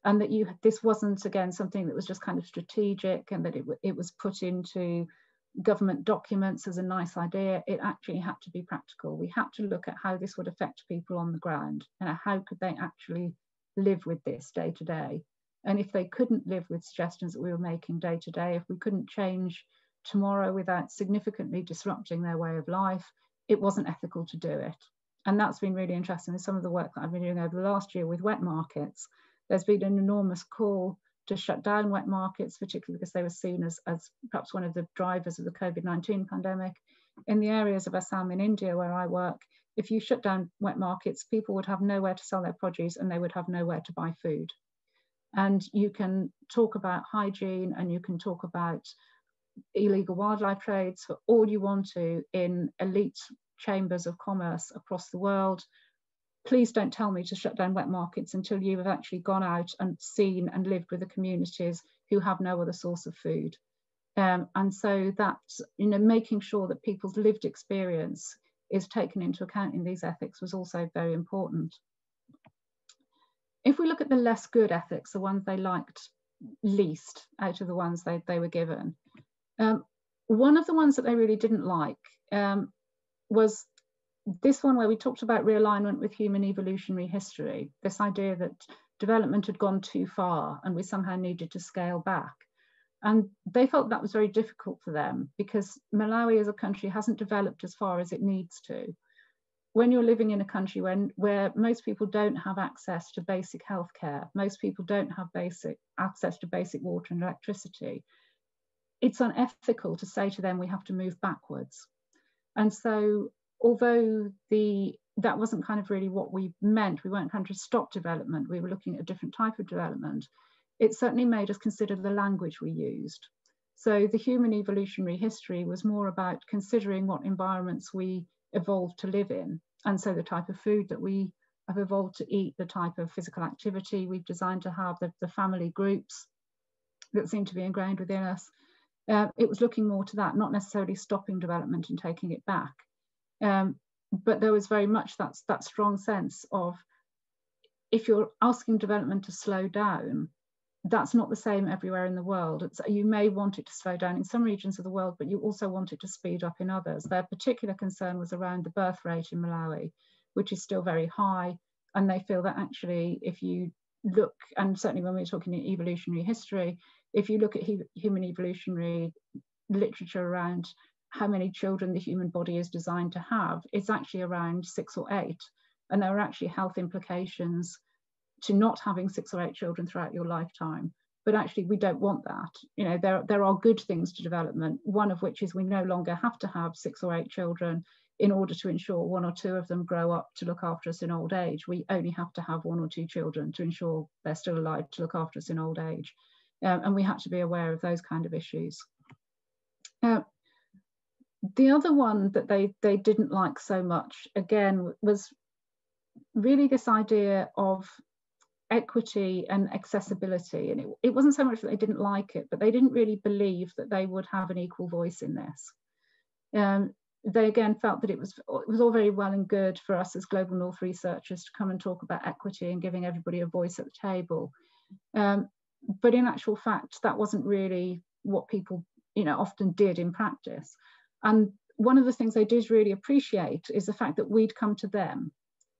and that you this wasn't again something that was just kind of strategic and that it, it was put into government documents as a nice idea it actually had to be practical. We had to look at how this would affect people on the ground and how could they actually live with this day to day? And if they couldn't live with suggestions that we were making day to day if we couldn't change tomorrow without significantly disrupting their way of life it wasn't ethical to do it. And that's been really interesting in some of the work that I've been doing over the last year with wet markets. There's been an enormous call to shut down wet markets, particularly because they were seen as, as perhaps one of the drivers of the COVID-19 pandemic. In the areas of Assam in India where I work, if you shut down wet markets, people would have nowhere to sell their produce and they would have nowhere to buy food. And you can talk about hygiene and you can talk about illegal wildlife trades for all you want to in elite chambers of commerce across the world please don't tell me to shut down wet markets until you have actually gone out and seen and lived with the communities who have no other source of food. Um, and so that, you know, making sure that people's lived experience is taken into account in these ethics was also very important. If we look at the less good ethics, the ones they liked least out of the ones they, they were given, um, one of the ones that they really didn't like um, was this one where we talked about realignment with human evolutionary history, this idea that development had gone too far and we somehow needed to scale back. And they felt that was very difficult for them because Malawi as a country hasn't developed as far as it needs to. When you're living in a country when, where most people don't have access to basic healthcare, most people don't have basic access to basic water and electricity, it's unethical to say to them we have to move backwards. And so although the that wasn't kind of really what we meant, we weren't trying to stop development, we were looking at a different type of development, it certainly made us consider the language we used. So the human evolutionary history was more about considering what environments we evolved to live in. And so the type of food that we have evolved to eat, the type of physical activity we've designed to have, the, the family groups that seem to be ingrained within us. Uh, it was looking more to that, not necessarily stopping development and taking it back. Um, but there was very much that, that strong sense of if you're asking development to slow down, that's not the same everywhere in the world. It's, you may want it to slow down in some regions of the world, but you also want it to speed up in others. Their particular concern was around the birth rate in Malawi, which is still very high. And they feel that actually, if you look, and certainly when we're talking in evolutionary history, if you look at human evolutionary literature around how many children the human body is designed to have, it's actually around six or eight. And there are actually health implications to not having six or eight children throughout your lifetime. But actually, we don't want that. You know, there, there are good things to development, one of which is we no longer have to have six or eight children in order to ensure one or two of them grow up to look after us in old age. We only have to have one or two children to ensure they're still alive to look after us in old age. Um, and we have to be aware of those kind of issues. The other one that they they didn't like so much again was really this idea of equity and accessibility. And it, it wasn't so much that they didn't like it but they didn't really believe that they would have an equal voice in this. Um, they again felt that it was it was all very well and good for us as global north researchers to come and talk about equity and giving everybody a voice at the table. Um, but in actual fact that wasn't really what people you know often did in practice and one of the things they did really appreciate is the fact that we'd come to them.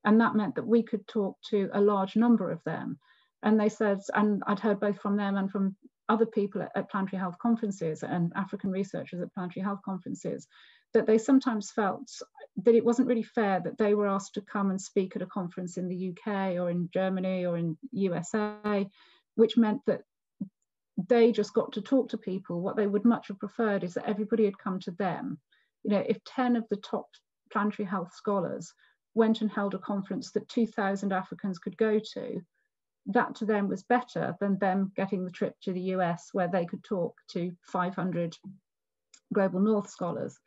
And that meant that we could talk to a large number of them. And they said, and I'd heard both from them and from other people at, at planetary health conferences and African researchers at planetary health conferences, that they sometimes felt that it wasn't really fair that they were asked to come and speak at a conference in the UK or in Germany or in USA, which meant that they just got to talk to people. What they would much have preferred is that everybody had come to them. You know, if 10 of the top planetary health scholars went and held a conference that 2,000 Africans could go to, that to them was better than them getting the trip to the US where they could talk to 500 Global North scholars.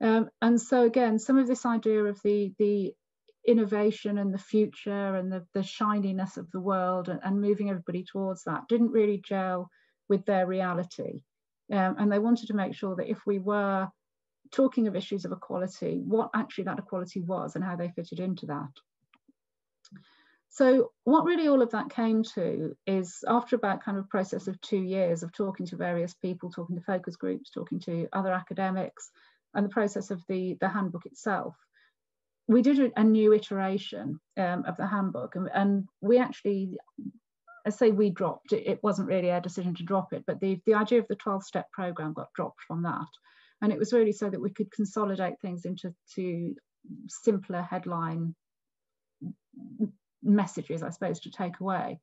Um, and so again, some of this idea of the, the innovation and the future and the, the shininess of the world and, and, moving everybody towards that didn't really gel with their reality. Um, and they wanted to make sure that if we were talking of issues of equality, what actually that equality was and how they fitted into that. So what really all of that came to is after about kind of process of two years of talking to various people, talking to focus groups, talking to other academics, and the process of the, the handbook itself, we did a new iteration um, of the handbook and, and, we actually, I say we dropped, it, it wasn't really our decision to drop it, but the, the idea of the 12 step program got dropped from that. And it was really so that we could consolidate things into to simpler headline messages, I suppose, to take away.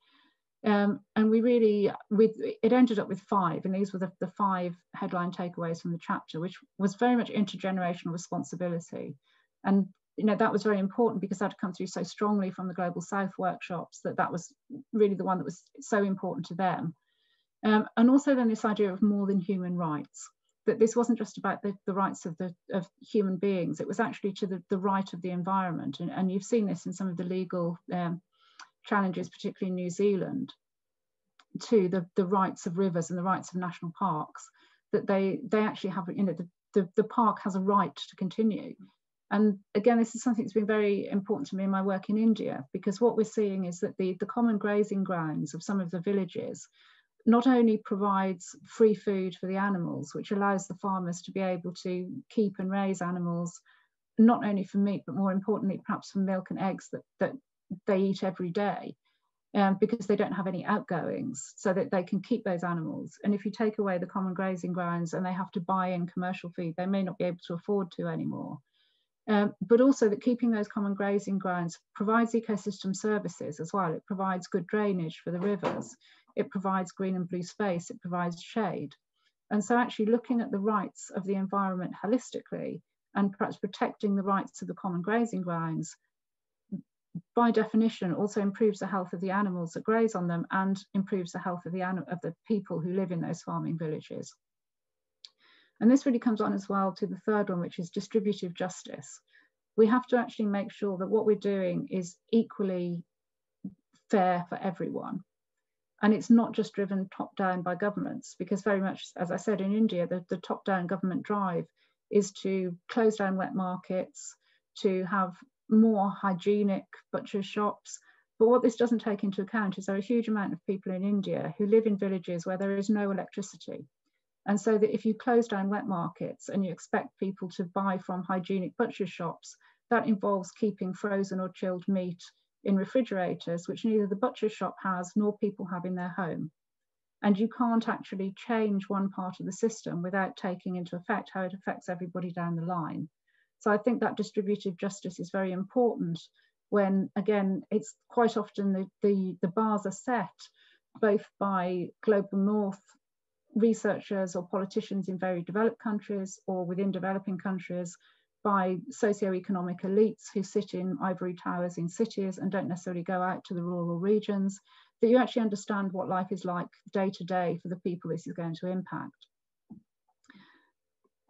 Um, and we really, we, it ended up with five, and these were the, the five headline takeaways from the chapter, which was very much intergenerational responsibility. And you know that was very important because that had come through so strongly from the Global South workshops that that was really the one that was so important to them. Um, and also then this idea of more than human rights, that this wasn't just about the, the rights of the of human beings, it was actually to the, the right of the environment. And, and you've seen this in some of the legal um, challenges, particularly in New Zealand, to the, the rights of rivers and the rights of national parks, that they they actually have, you know, the, the, the park has a right to continue. And again, this is something that's been very important to me in my work in India, because what we're seeing is that the, the common grazing grounds of some of the villages not only provides free food for the animals, which allows the farmers to be able to keep and raise animals, not only for meat, but more importantly, perhaps for milk and eggs that, that they eat every day. Um, because they don't have any outgoings so that they can keep those animals. And if you take away the common grazing grounds and they have to buy in commercial feed, they may not be able to afford to anymore. Um, but also that keeping those common grazing grounds provides ecosystem services as well. It provides good drainage for the rivers. It provides green and blue space. It provides shade. And so actually looking at the rights of the environment holistically and perhaps protecting the rights of the common grazing grounds by definition also improves the health of the animals that graze on them and improves the health of the, of the people who live in those farming villages. And this really comes on as well to the third one, which is distributive justice. We have to actually make sure that what we're doing is equally fair for everyone. And it's not just driven top down by governments, because very much, as I said, in India, the, the top down government drive is to close down wet markets, to have more hygienic butcher shops. But what this doesn't take into account is there are a huge amount of people in India who live in villages where there is no electricity. And so that if you close down wet markets and you expect people to buy from hygienic butcher shops, that involves keeping frozen or chilled meat in refrigerators, which neither the butcher shop has nor people have in their home. And you can't actually change one part of the system without taking into effect how it affects everybody down the line. So I think that distributive justice is very important when, again, it's quite often the, the, the bars are set both by global north researchers or politicians in very developed countries or within developing countries by socio-economic elites who sit in ivory towers in cities and don't necessarily go out to the rural regions, that you actually understand what life is like day to day for the people this is going to impact.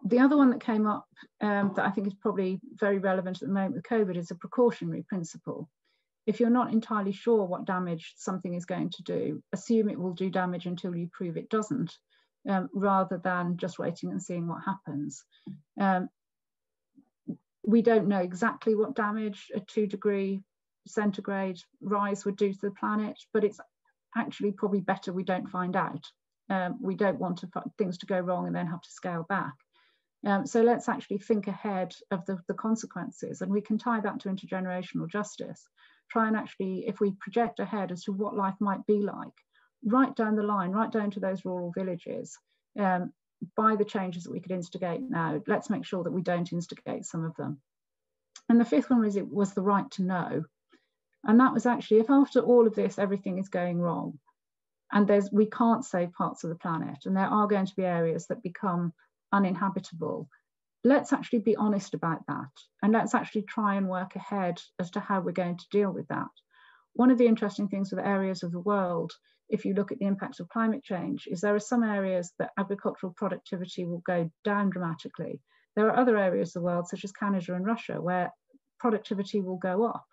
The other one that came up um, that I think is probably very relevant at the moment with COVID is a precautionary principle. If you're not entirely sure what damage something is going to do, assume it will do damage until you prove it doesn't um, rather than just waiting and seeing what happens. Um, we don't know exactly what damage a two degree centigrade rise would do to the planet, but it's actually probably better we don't find out. Um, we don't want to, things to go wrong and then have to scale back. Um, so let's actually think ahead of the, the consequences and we can tie that to intergenerational justice. Try and actually, if we project ahead as to what life might be like, right down the line, right down to those rural villages, um, by the changes that we could instigate now, let's make sure that we don't instigate some of them. And the fifth one was it was the right to know. And that was actually, if after all of this, everything is going wrong, and there's we can't save parts of the planet, and there are going to be areas that become uninhabitable, let's actually be honest about that. And let's actually try and work ahead as to how we're going to deal with that. One of the interesting things with areas of the world if you look at the impacts of climate change, is there are some areas that agricultural productivity will go down dramatically. There are other areas of the world, such as Canada and Russia, where productivity will go up.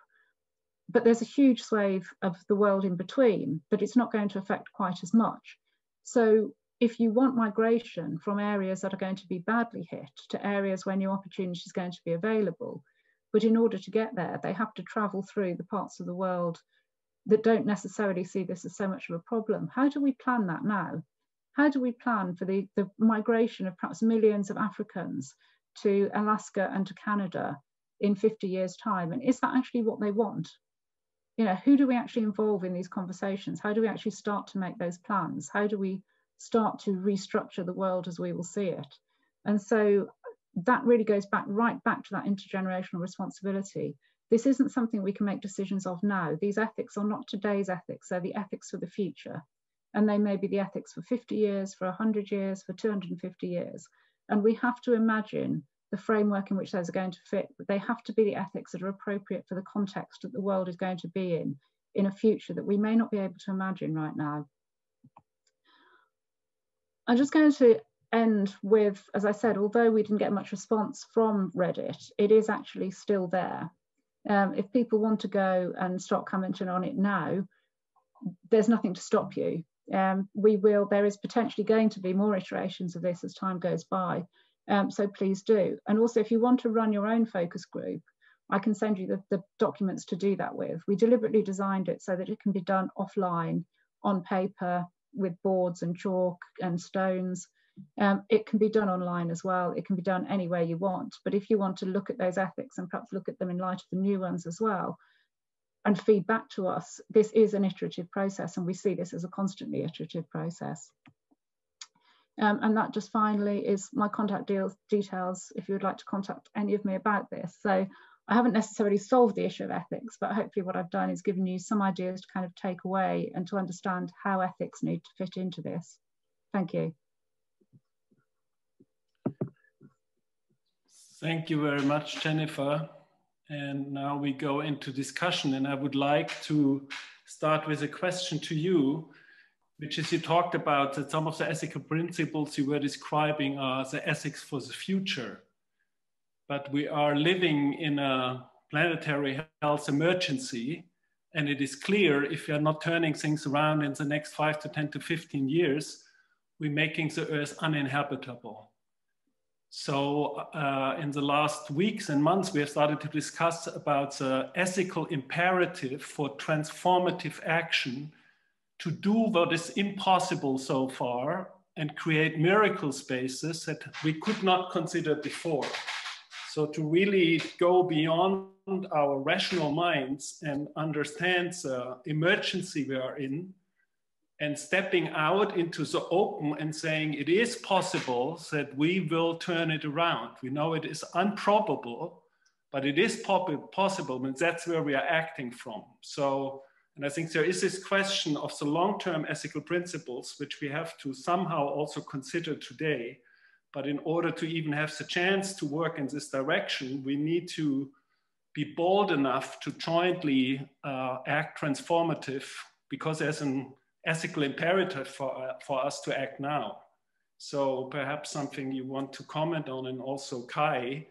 But there's a huge swathe of the world in between that it's not going to affect quite as much. So if you want migration from areas that are going to be badly hit to areas where new opportunity is going to be available, but in order to get there, they have to travel through the parts of the world that don't necessarily see this as so much of a problem. How do we plan that now? How do we plan for the, the migration of perhaps millions of Africans to Alaska and to Canada in 50 years' time? And is that actually what they want? You know, who do we actually involve in these conversations? How do we actually start to make those plans? How do we start to restructure the world as we will see it? And so that really goes back right back to that intergenerational responsibility. This isn't something we can make decisions of now. These ethics are not today's ethics, they're the ethics for the future. And they may be the ethics for 50 years, for 100 years, for 250 years. And we have to imagine the framework in which those are going to fit, they have to be the ethics that are appropriate for the context that the world is going to be in, in a future that we may not be able to imagine right now. I'm just going to end with, as I said, although we didn't get much response from Reddit, it is actually still there. Um, if people want to go and start commenting on it now, there's nothing to stop you. Um, we will, there is potentially going to be more iterations of this as time goes by. Um, so please do. And also, if you want to run your own focus group, I can send you the, the documents to do that with. We deliberately designed it so that it can be done offline on paper with boards and chalk and stones. Um, it can be done online as well. It can be done anywhere you want. But if you want to look at those ethics and perhaps look at them in light of the new ones as well, and feed back to us, this is an iterative process, and we see this as a constantly iterative process. Um, and that just finally is my contact deals, details if you would like to contact any of me about this. So I haven't necessarily solved the issue of ethics, but hopefully what I've done is given you some ideas to kind of take away and to understand how ethics need to fit into this. Thank you. Thank you very much, Jennifer. And now we go into discussion and I would like to start with a question to you, which is you talked about that some of the ethical principles you were describing are the ethics for the future. But we are living in a planetary health emergency. And it is clear if we are not turning things around in the next five to 10 to 15 years, we're making the earth uninhabitable. So uh, in the last weeks and months, we have started to discuss about the ethical imperative for transformative action to do what is impossible so far and create miracle spaces that we could not consider before. So to really go beyond our rational minds and understand the emergency we are in and stepping out into the open and saying it is possible that we will turn it around. We know it is improbable, but it is possible, and that's where we are acting from. So, and I think there is this question of the long-term ethical principles, which we have to somehow also consider today. But in order to even have the chance to work in this direction, we need to be bold enough to jointly uh, act transformative because there's an ethical imperative for, uh, for us to act now. So perhaps something you want to comment on and also Kai,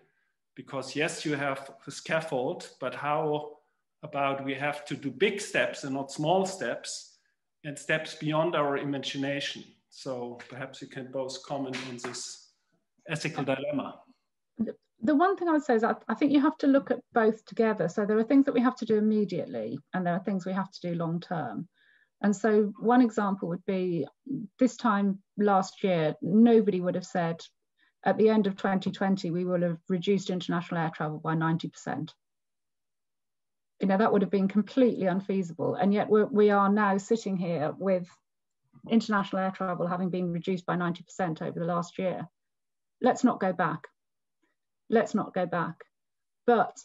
because yes, you have the scaffold, but how about we have to do big steps and not small steps and steps beyond our imagination. So perhaps you can both comment on this ethical dilemma. The one thing I would say is I think you have to look at both together. So there are things that we have to do immediately and there are things we have to do long term. And so one example would be this time last year, nobody would have said at the end of 2020, we will have reduced international air travel by 90%. You know, that would have been completely unfeasible. And yet we're, we are now sitting here with international air travel having been reduced by 90% over the last year. Let's not go back. Let's not go back. But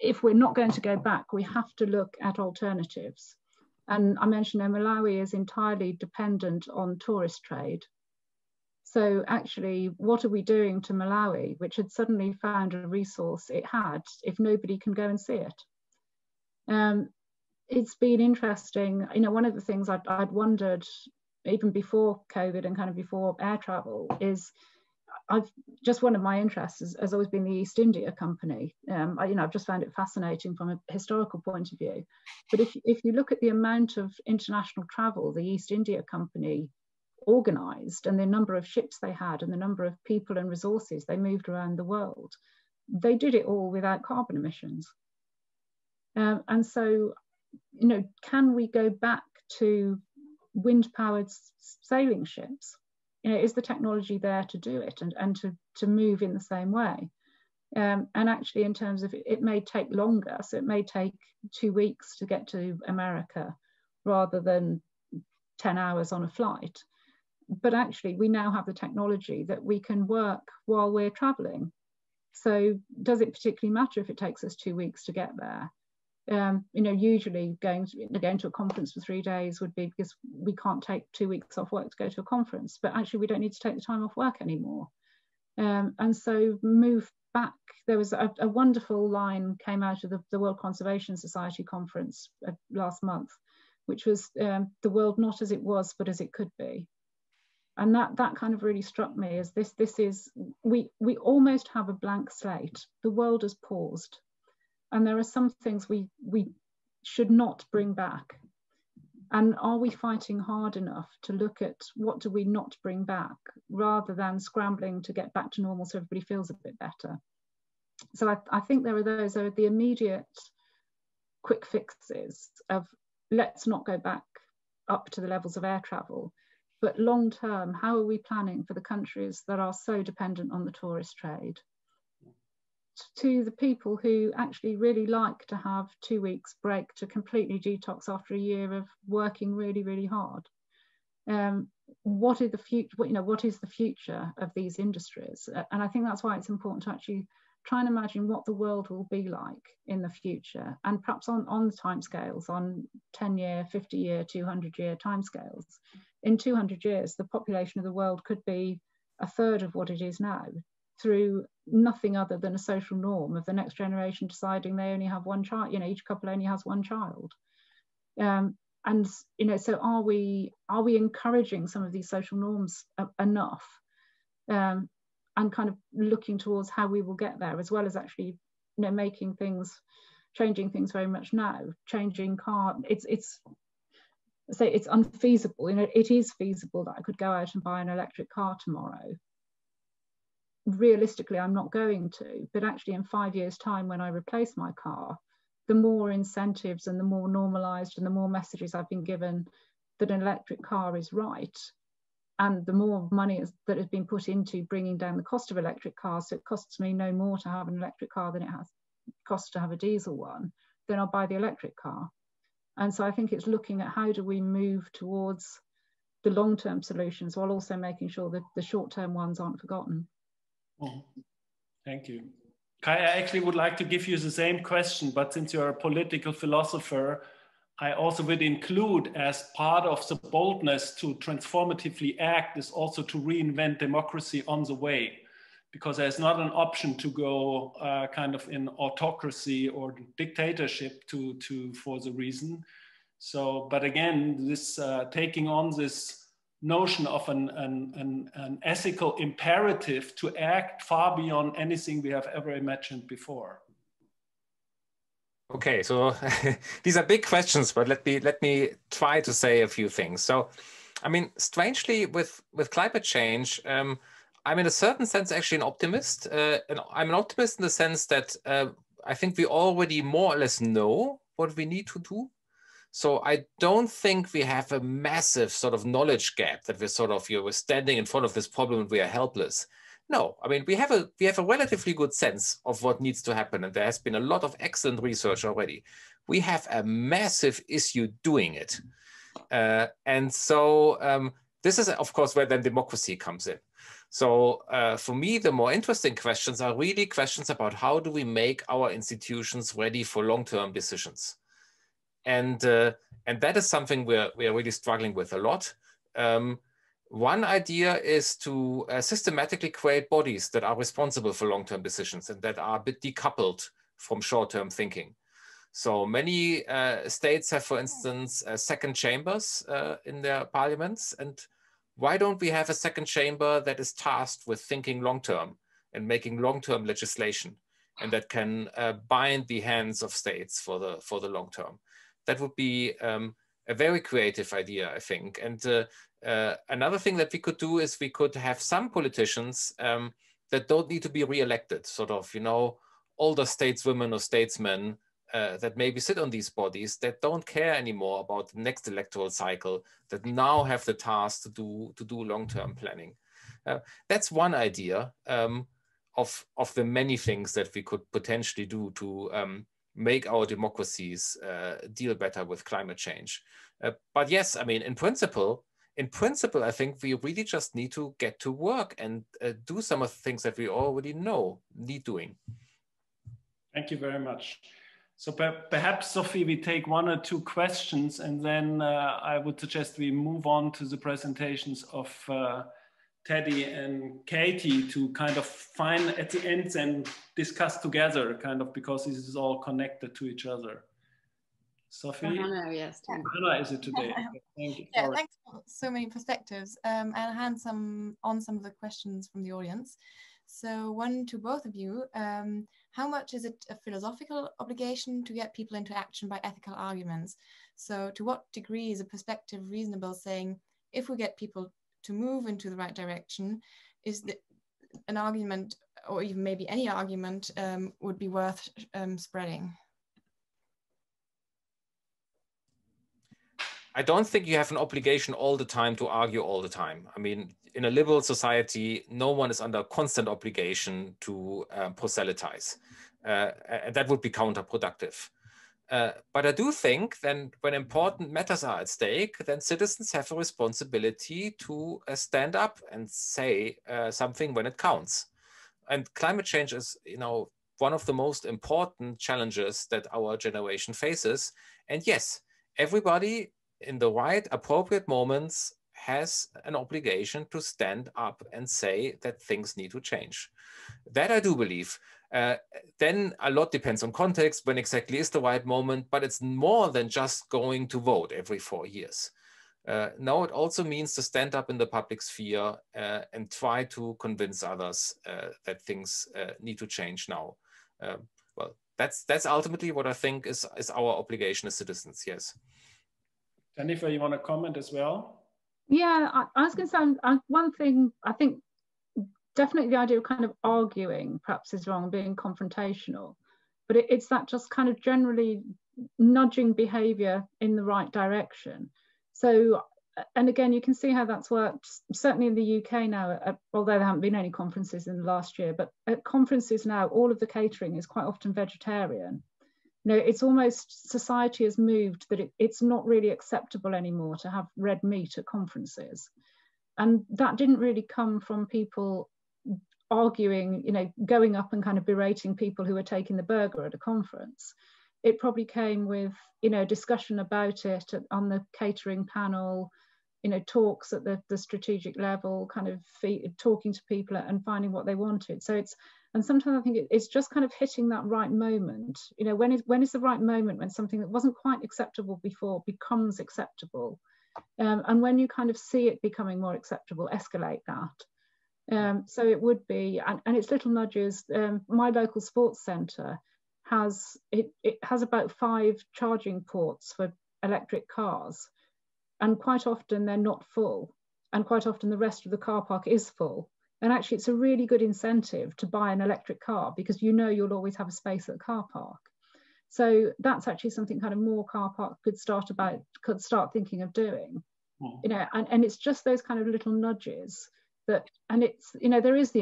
if we're not going to go back, we have to look at alternatives. And I mentioned Malawi is entirely dependent on tourist trade. So actually, what are we doing to Malawi, which had suddenly found a resource it had, if nobody can go and see it? Um, it's been interesting. You know, one of the things I'd, I'd wondered even before COVID and kind of before air travel is I've just one of my interests has, has always been the East India Company. Um, I, you know, I've just found it fascinating from a historical point of view. But if if you look at the amount of international travel the East India Company organised and the number of ships they had and the number of people and resources they moved around the world, they did it all without carbon emissions. Um, and so you know, can we go back to wind-powered sailing ships? You know, is the technology there to do it and, and to, to move in the same way? Um, and actually, in terms of it, it may take longer, so it may take two weeks to get to America rather than 10 hours on a flight. But actually, we now have the technology that we can work while we're traveling. So, does it particularly matter if it takes us two weeks to get there? Um, you know, usually going to, going to a conference for three days would be because we can't take two weeks off work to go to a conference, but actually we don't need to take the time off work anymore. Um, and so move back, there was a, a, wonderful line came out of the, the World Conservation Society conference uh, last month, which was um, the world not as it was, but as it could be. And that that kind of really struck me as this this is we we almost have a blank slate. The world has paused, and there are some things we we should not bring back. And are we fighting hard enough to look at what do we not bring back rather than scrambling to get back to normal so everybody feels a bit better? So I, I think there are those are the immediate quick fixes of let's not go back up to the levels of air travel. But long term, how are we planning for the countries that are so dependent on the tourist trade? To the people who actually really like to have two weeks break to completely detox after a year of working really, really hard. Um, what is the future? You know, what is the future of these industries? And I think that's why it's important to actually try and imagine what the world will be like in the future and perhaps on, on the timescales, on 10 year, 50 year, 200 year timescales. In 200 years, the population of the world could be a third of what it is now through nothing other than a social norm of the next generation deciding they only have one child, you know, each couple only has one child. Um, and you know, so are we are we encouraging some of these social norms enough um, and kind of looking towards how we will get there, as well as actually, you know, making things, changing things very much now, changing car. It's it's say it's unfeasible. You know, it is feasible that I could go out and buy an electric car tomorrow. Realistically, I'm not going to, but actually, in five years' time, when I replace my car, the more incentives and the more normalized and the more messages I've been given that an electric car is right, and the more money is, that has been put into bringing down the cost of electric cars, so it costs me no more to have an electric car than it has costs to have a diesel one, then I'll buy the electric car. And so I think it's looking at how do we move towards the long-term solutions while also making sure that the short-term ones aren't forgotten. Thank you. Kai, I actually would like to give you the same question, but since you're a political philosopher, I also would include as part of the boldness to transformatively act is also to reinvent democracy on the way, because there's not an option to go uh, kind of in autocracy or dictatorship to, to for the reason. So, but again, this uh, taking on this notion of an, an, an, an ethical imperative to act far beyond anything we have ever imagined before. Okay, so these are big questions, but let me let me try to say a few things. So, I mean, strangely, with with climate change, um, I'm in a certain sense actually an optimist. Uh, and I'm an optimist in the sense that uh, I think we already more or less know what we need to do. So I don't think we have a massive sort of knowledge gap that we're sort of you know, we're standing in front of this problem and we are helpless. No, I mean we have a we have a relatively good sense of what needs to happen, and there has been a lot of excellent research already. We have a massive issue doing it, uh, and so um, this is of course where then democracy comes in. So uh, for me, the more interesting questions are really questions about how do we make our institutions ready for long-term decisions, and uh, and that is something we're we're really struggling with a lot. Um, one idea is to uh, systematically create bodies that are responsible for long-term decisions and that are a bit decoupled from short-term thinking. So many uh, states have, for instance, uh, second chambers uh, in their parliaments. And why don't we have a second chamber that is tasked with thinking long-term and making long-term legislation and that can uh, bind the hands of states for the, for the long term? That would be um, a very creative idea, I think. And uh, uh, another thing that we could do is we could have some politicians um, that don't need to be re-elected, sort of, you know, older stateswomen or statesmen uh, that maybe sit on these bodies that don't care anymore about the next electoral cycle, that now have the task to do to do long-term planning. Uh, that's one idea um, of of the many things that we could potentially do to um, make our democracies uh, deal better with climate change. Uh, but yes, I mean, in principle, in principle, I think we really just need to get to work and uh, do some of the things that we already know need doing. Thank you very much. So per perhaps, Sophie, we take one or two questions and then uh, I would suggest we move on to the presentations of uh, Teddie and Katie to kind of find at the end and discuss together, kind of because this is all connected to each other. Sophie? Hannah, yes. Hannah is it today? Thank you. Yeah, thanks for so many perspectives. Um, I'll hand some on some of the questions from the audience. So one to both of you, um, how much is it a philosophical obligation to get people into action by ethical arguments? So to what degree is a perspective reasonable saying, if we get people to move into the right direction, is that an argument or even maybe any argument um, would be worth um, spreading? I don't think you have an obligation all the time to argue all the time. I mean, in a liberal society, no one is under constant obligation to uh, proselytize. Uh, and that would be counterproductive. Uh, but I do think then when important matters are at stake, then citizens have a responsibility to uh, stand up and say uh, something when it counts. And climate change is, you know, one of the most important challenges that our generation faces. And yes, everybody in the right appropriate moments has an obligation to stand up and say that things need to change. That I do believe. Uh, then a lot depends on context, when exactly is the right moment, but it's more than just going to vote every four years. Uh, now it also means to stand up in the public sphere uh, and try to convince others uh, that things uh, need to change now. Uh, well, that's that's ultimately what I think is, is our obligation as citizens, yes. Jennifer, you want to comment as well? Yeah, I, I was going to say one thing. I think definitely the idea of kind of arguing perhaps is wrong, being confrontational, but it, it's that just kind of generally nudging behaviour in the right direction. So, and again, you can see how that's worked. Certainly in the UK now, at, although there haven't been any conferences in the last year, but at conferences now, all of the catering is quite often vegetarian you know, it's almost society has moved that it, it's not really acceptable anymore to have red meat at conferences. And that didn't really come from people arguing, you know, going up and kind of berating people who were taking the burger at a conference. It probably came with, you know, discussion about it on the catering panel, you know, talks at the, the strategic level, kind of talking to people and finding what they wanted. So it's and sometimes I think it's just kind of hitting that right moment. You know, when is when is the right moment when something that wasn't quite acceptable before becomes acceptable, um, and when you kind of see it becoming more acceptable, escalate that. Um, so it would be, and, and it's little nudges. Um, my local sports centre has it, it has about five charging ports for electric cars, and quite often they're not full, and quite often the rest of the car park is full. And actually, it's a really good incentive to buy an electric car because you know you'll always have a space at the car park. So that's actually something kind of more car park could start about could start thinking of doing. Mm. You know, and, and it's just those kind of little nudges that and it's you know there is the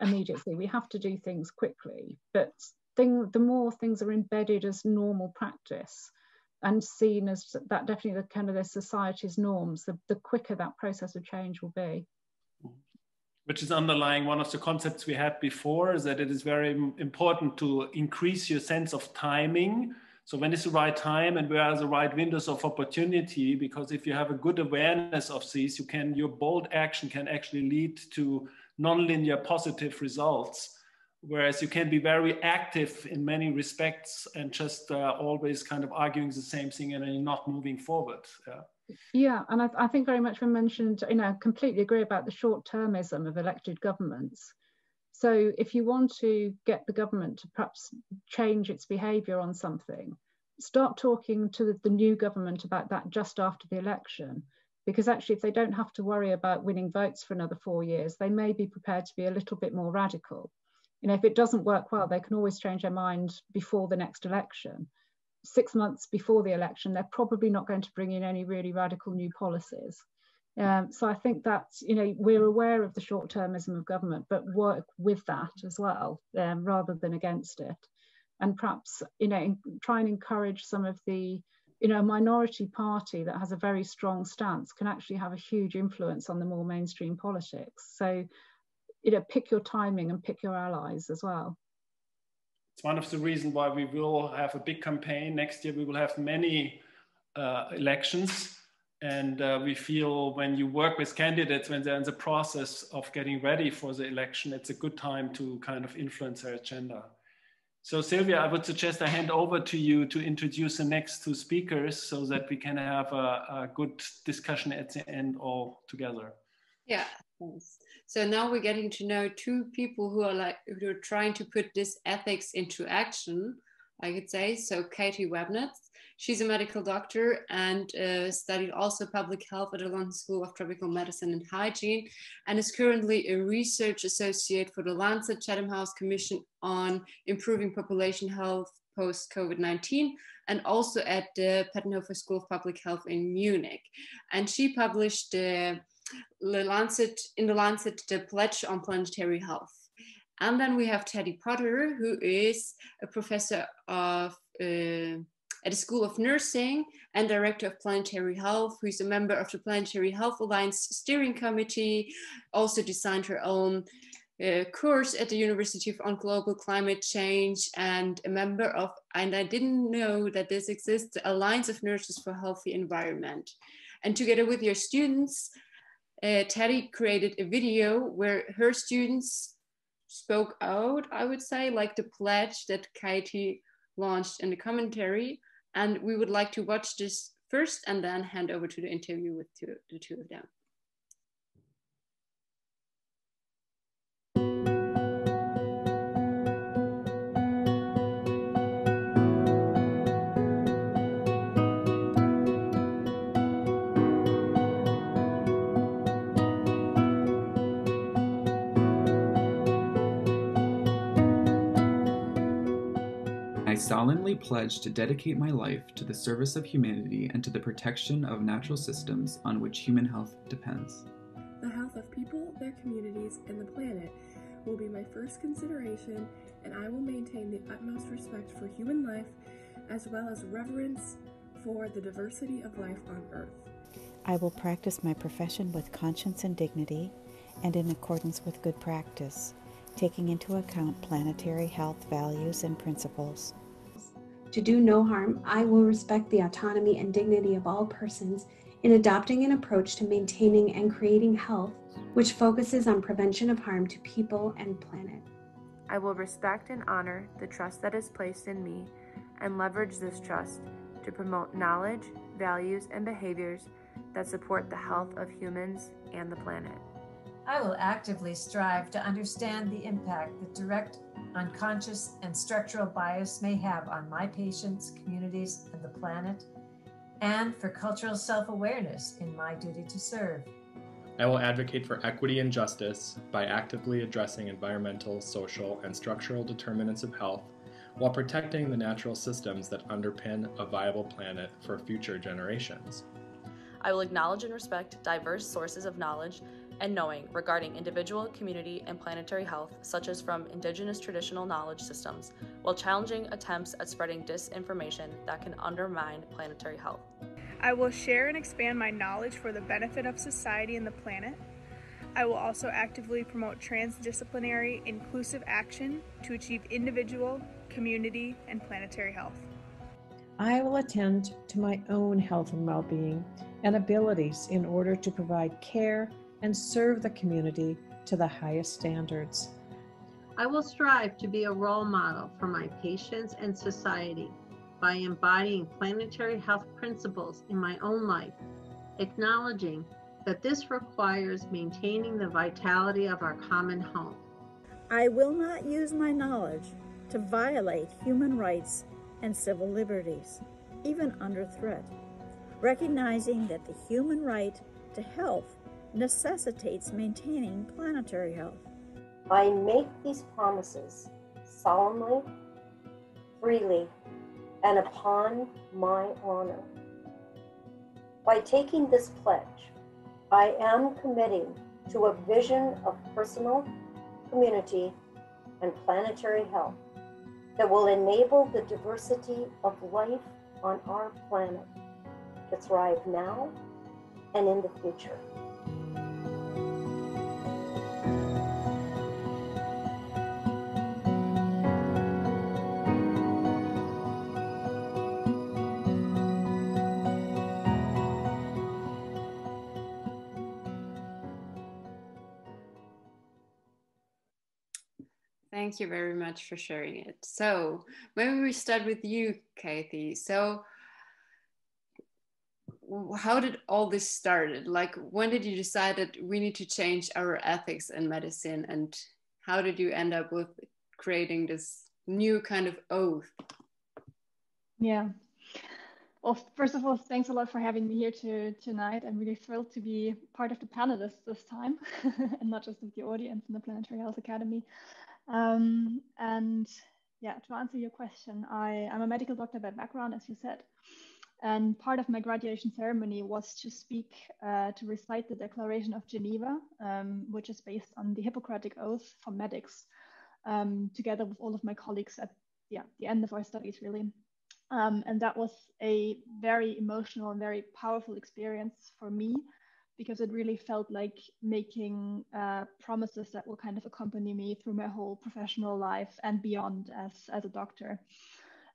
immediacy. We have to do things quickly. But thing the more things are embedded as normal practice and seen as that definitely the kind of the society's norms the, the quicker that process of change will be. Which is underlying one of the concepts we had before is that it is very important to increase your sense of timing so when is the right time and where are the right windows of opportunity because if you have a good awareness of these you can your bold action can actually lead to nonlinear positive results whereas you can be very active in many respects and just uh, always kind of arguing the same thing and not moving forward yeah. Yeah, and I, I think very much we mentioned, you know, I completely agree about the short termism of elected governments. So if you want to get the government to perhaps change its behaviour on something, start talking to the new government about that just after the election. Because actually, if they don't have to worry about winning votes for another four years, they may be prepared to be a little bit more radical. You know, if it doesn't work well, they can always change their mind before the next election. six months before the election, they're probably not going to bring in any really radical new policies. Um, so I think that you know we're aware of the short-termism of government, but work with that as well, um, rather than against it, and perhaps you know try and encourage some of the you know minority party that has a very strong stance can actually have a huge influence on the more mainstream politics. So you know pick your timing and pick your allies as well. It's one of the reasons why we will have a big campaign next year. We will have many uh, elections and uh, we feel when you work with candidates, when they're in the process of getting ready for the election, it's a good time to kind of influence their agenda. So Sylvia, I would suggest I hand over to you to introduce the next two speakers so that we can have a, a good discussion at the end all together. Yeah, thanks. So now we're getting to know two people who are like who are trying to put this ethics into action, I could say. So Katie Wabnitz She's a medical doctor and uh, studied also public health at the London School of Tropical Medicine and Hygiene, and is currently a research associate for the Lancet Chatham House Commission on improving population health post COVID 19, and also at the Pettenkofer School of Public Health in Munich. And she published uh, the Lancet, in the Lancet the Pledge on Planetary Health. And then we have Teddie Potter, who is a professor of uh, at the School of Nursing and Director of Planetary Health, who is a member of the Planetary Health Alliance Steering Committee, also designed her own uh, course at the University on Global Climate Change and a member of, and I didn't know that this exists, Alliance of Nurses for Healthy Environment. And together with your students, uh, Teddie created a video where her students spoke out, I would say, like the pledge that Katie launched in the commentary and we would like to watch this first and then hand over to the interview with two, the two of them. Solemnly pledge to dedicate my life to the service of humanity and to the protection of natural systems on which human health depends. The health of people, their communities, and the planet will be my first consideration, and I will maintain the utmost respect for human life as well as reverence for the diversity of life on Earth. I will practice my profession with conscience and dignity and in accordance with good practice, taking into account planetary health values and principles. To do no harm, I will respect the autonomy and dignity of all persons in adopting an approach to maintaining and creating health which focuses on prevention of harm to people and planet. I will respect and honor the trust that is placed in me and leverage this trust to promote knowledge, values, and behaviors that support the health of humans and the planet. I will actively strive to understand the impact that direct unconscious and structural bias may have on my patients, communities, and the planet, and for cultural self awareness in my duty to serve. I will advocate for equity and justice by actively addressing environmental, social, and structural determinants of health while protecting the natural systems that underpin a viable planet for future generations. I will acknowledge and respect diverse sources of knowledge and knowing regarding individual, community, and planetary health, such as from indigenous traditional knowledge systems, while challenging attempts at spreading disinformation that can undermine planetary health. I will share and expand my knowledge for the benefit of society and the planet. I will also actively promote transdisciplinary, inclusive action to achieve individual, community, and planetary health. I will attend to my own health and well being and abilities in order to provide care and serve the community to the highest standards. I will strive to be a role model for my patients and society by embodying planetary health principles in my own life, acknowledging that this requires maintaining the vitality of our common home. I will not use my knowledge to violate human rights and civil liberties, even under threat, recognizing that the human right to health necessitates maintaining planetary health. I make these promises solemnly, freely, and upon my honor. By taking this pledge, I am committing to a vision of personal, community, and planetary health that will enable the diversity of life on our planet to thrive now and in the future. Thank you very much for sharing it. So maybe we start with you, Kathy. So how did all this started? Like when did you decide that we need to change our ethics in medicine and how did you end up with creating this new kind of oath? Yeah. Well, first of all, thanks a lot for having me here to, tonight. I'm really thrilled to be part of the panelists this time and not just with the audience in the Planetary Health Academy. Um, and yeah, to answer your question, I, I'm a medical doctor by background, as you said. And part of my graduation ceremony was to speak, uh, to recite the Declaration of Geneva, um, which is based on the Hippocratic Oath for medics, um, together with all of my colleagues at yeah, the end of our studies, really. Um, and that was a very emotional and very powerful experience for me because it really felt like making uh, promises that will kind of accompany me through my whole professional life and beyond as, as a doctor.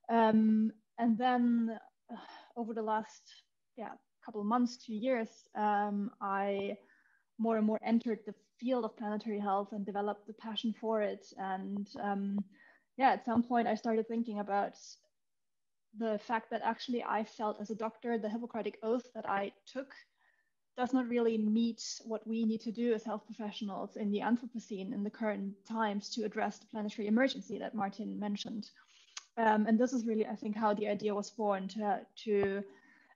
Um, and then uh, over the last yeah couple months, two years, um, I more and more entered the field of planetary health and developed the passion for it. And um, yeah, at some point I started thinking about the fact that actually I felt as a doctor, the Hippocratic Oath that I took does not really meet what we need to do as health professionals in the Anthropocene in the current times to address the planetary emergency that Martin mentioned. Um, and this is really, I think, how the idea was born to to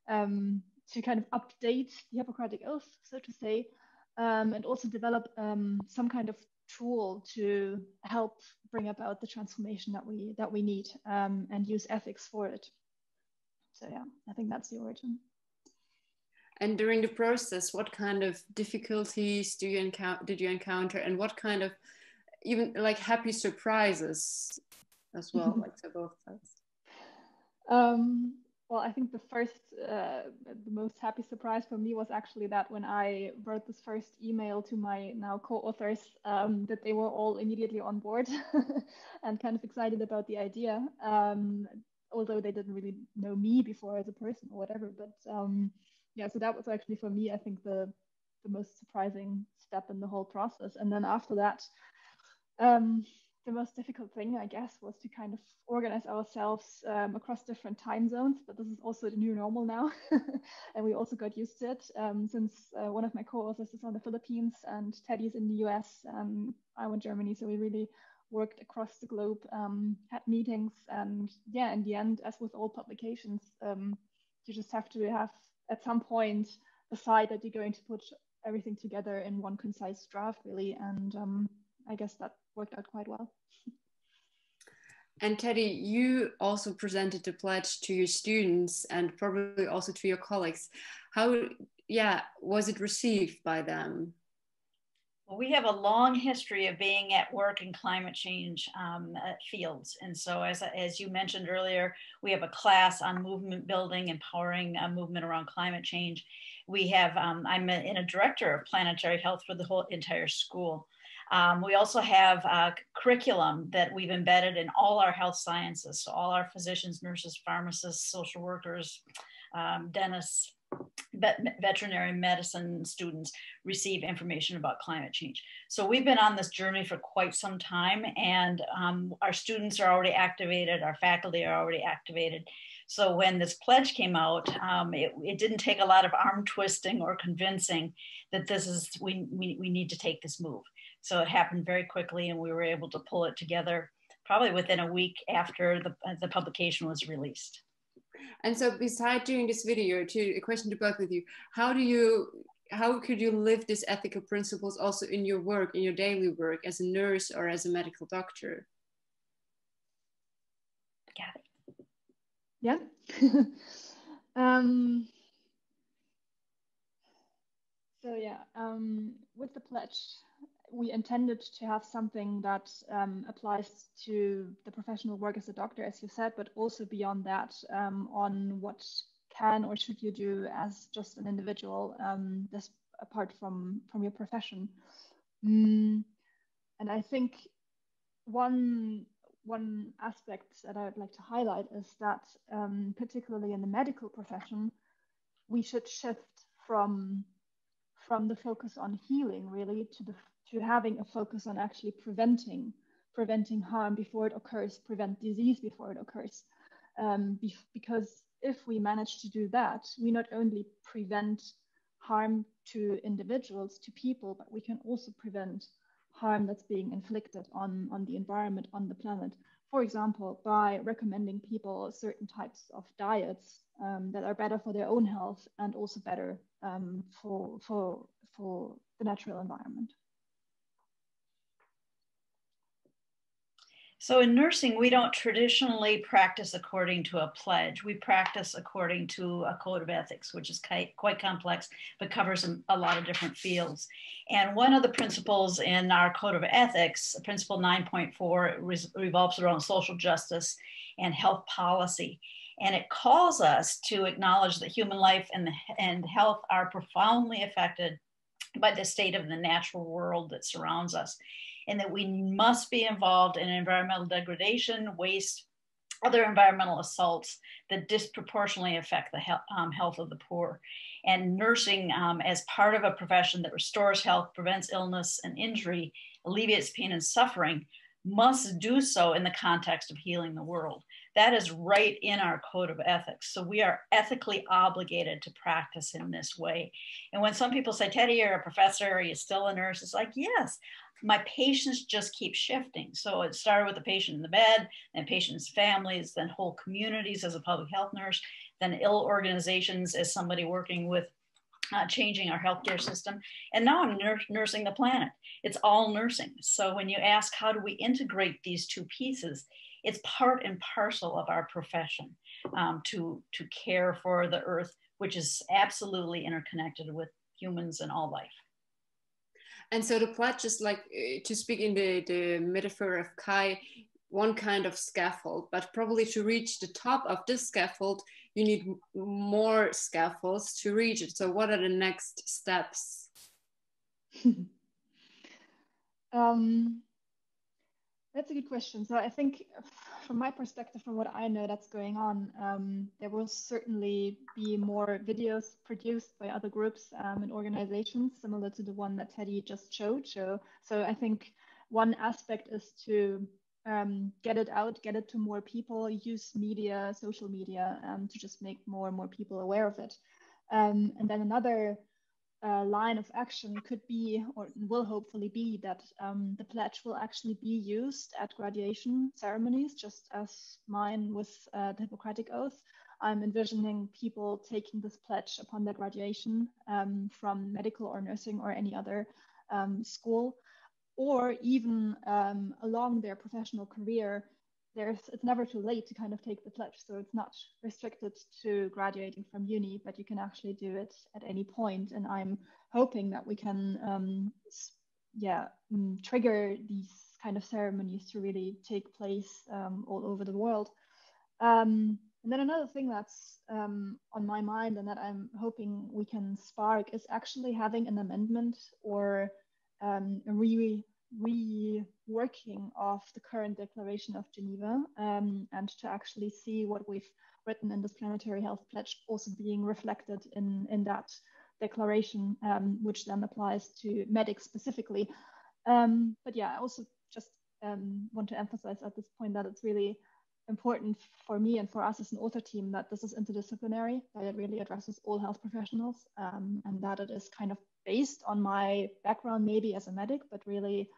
um, to kind of update the Hippocratic Oath, so to say, um, and also develop um, some kind of tool to help bring about the transformation that we that we need um, and use ethics for it. So yeah, I think that's the origin. And during the process, what kind of difficulties do you encounter? Did you encounter, and what kind of even like happy surprises as well, like to both sides? Um, well, I think the first, uh, the most happy surprise for me was actually that when I wrote this first email to my now co-authors, um, that they were all immediately on board and kind of excited about the idea. Um, although they didn't really know me before as a person or whatever, but um, yeah, so that was actually for me, I think the the most surprising step in the whole process. And then after that, um, the most difficult thing, I guess, was to kind of organize ourselves um, across different time zones. But this is also the new normal now. and we also got used to it um, since uh, one of my co authors is on the Philippines and Teddie's in the US. and I'm in Germany. So we really worked across the globe, um, had meetings. And yeah, in the end, as with all publications, um, you just have to have at some point decide that you're going to put everything together in one concise draft, really. And um, I guess that worked out quite well. And Teddie, you also presented the pledge to your students and probably also to your colleagues. How, yeah, was it received by them? We have a long history of being at work in climate change um, fields. And so, as, as you mentioned earlier, we have a class on movement building, empowering a movement around climate change. We have, um, I'm a, in a director of planetary health for the whole entire school. Um, we also have a curriculum that we've embedded in all our health sciences. So all our physicians, nurses, pharmacists, social workers, um, dentists, veterinary medicine students receive information about climate change. So we've been on this journey for quite some time and um, our students are already activated, our faculty are already activated. So when this pledge came out, um, it, it, didn't take a lot of arm twisting or convincing that this is, we, we, we need to take this move. So it happened very quickly and we were able to pull it together probably within a week after the, the publication was released. And so beside doing this video, to a question to both of you, how do you how could you live these ethical principles also in your work, in your daily work as a nurse or as a medical doctor? Got. Yeah. um, so yeah, um, with the pledge, we intended to have something that um, applies to the professional work as a doctor, as you said, but also beyond that um, on what can or should you do as just an individual, um, this apart from from your profession. Mm, and I think one one aspect that I would like to highlight is that, um, particularly in the medical profession, we should shift from from the focus on healing really to the to having a focus on actually preventing preventing harm before it occurs, prevent disease before it occurs. Um, be because if we manage to do that, we not only prevent harm to individuals, to people, but we can also prevent harm that's being inflicted on, on the environment, on the planet. For example, by recommending people certain types of diets um, that are better for their own health and also better um, for, for, for the natural environment. So in nursing, we don't traditionally practice according to a pledge. We practice according to a code of ethics, which is quite, quite complex, but covers a lot of different fields. And one of the principles in our code of ethics, principle 9.4, revolves around social justice and health policy. And it calls us to acknowledge that human life and, and health are profoundly affected by the state of the natural world that surrounds us and that we must be involved in environmental degradation, waste, other environmental assaults that disproportionately affect the he um, health of the poor. And nursing um, as part of a profession that restores health, prevents illness and injury, alleviates pain and suffering, must do so in the context of healing the world. That is right in our code of ethics. So we are ethically obligated to practice in this way. And when some people say, Teddie, you're a professor, are you still a nurse? It's like, yes, my patients just keep shifting. So it started with the patient in the bed, then patients' families, then whole communities as a public health nurse, then ill organizations as somebody working with uh, changing our healthcare system. And now I'm nursing the planet. It's all nursing. So when you ask, how do we integrate these two pieces? It's part and parcel of our profession um, to, to care for the earth, which is absolutely interconnected with humans and all life. And so the pledge is like, uh, to speak in the, the metaphor of Kai, one kind of scaffold, but probably to reach the top of this scaffold, you need more scaffolds to reach it. So what are the next steps? um, that's a good question. So I think from my perspective, from what I know that's going on, um, there will certainly be more videos produced by other groups um, and organizations similar to the one that Teddie just showed. So, so I think one aspect is to um, get it out, get it to more people, use media, social media um, to just make more and more people aware of it. Um, and then another uh, line of action could be, or will hopefully be, that um, the pledge will actually be used at graduation ceremonies, just as mine with uh, the Hippocratic Oath. I'm envisioning people taking this pledge upon their graduation um, from medical or nursing or any other um, school, or even um, along their professional career there's it's never too late to kind of take the pledge so it's not restricted to graduating from uni but you can actually do it at any point and i'm hoping that we can um, yeah um, trigger these kind of ceremonies to really take place um, all over the world. Um, and then another thing that's um, on my mind and that i'm hoping we can spark is actually having an amendment or um, a re reworking of the current Declaration of Geneva um, and to actually see what we've written in this planetary health pledge also being reflected in, in that declaration, um, which then applies to medics specifically. Um, but yeah, I also just um, want to emphasize at this point that it's really important for me and for us as an author team that this is interdisciplinary, that it really addresses all health professionals, um, and that it is kind of based on my background, maybe as a medic, but really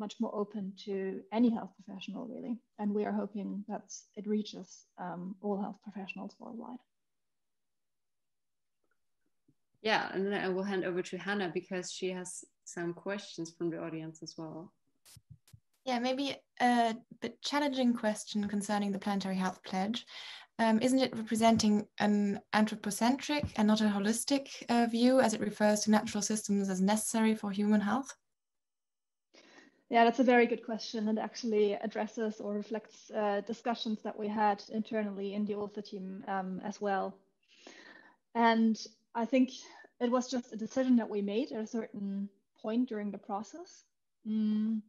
much more open to any health professional, really. And we are hoping that it reaches um, all health professionals worldwide. Yeah, and then I will hand over to Hannah because she has some questions from the audience as well. Yeah, maybe a bit challenging question concerning the Planetary Health Pledge. Um, isn't it representing an anthropocentric and not a holistic uh, view as it refers to natural systems as necessary for human health? Yeah, that's a very good question and actually addresses or reflects uh, discussions that we had internally in the author team um, as well. And I think it was just a decision that we made at a certain point during the process. Mm.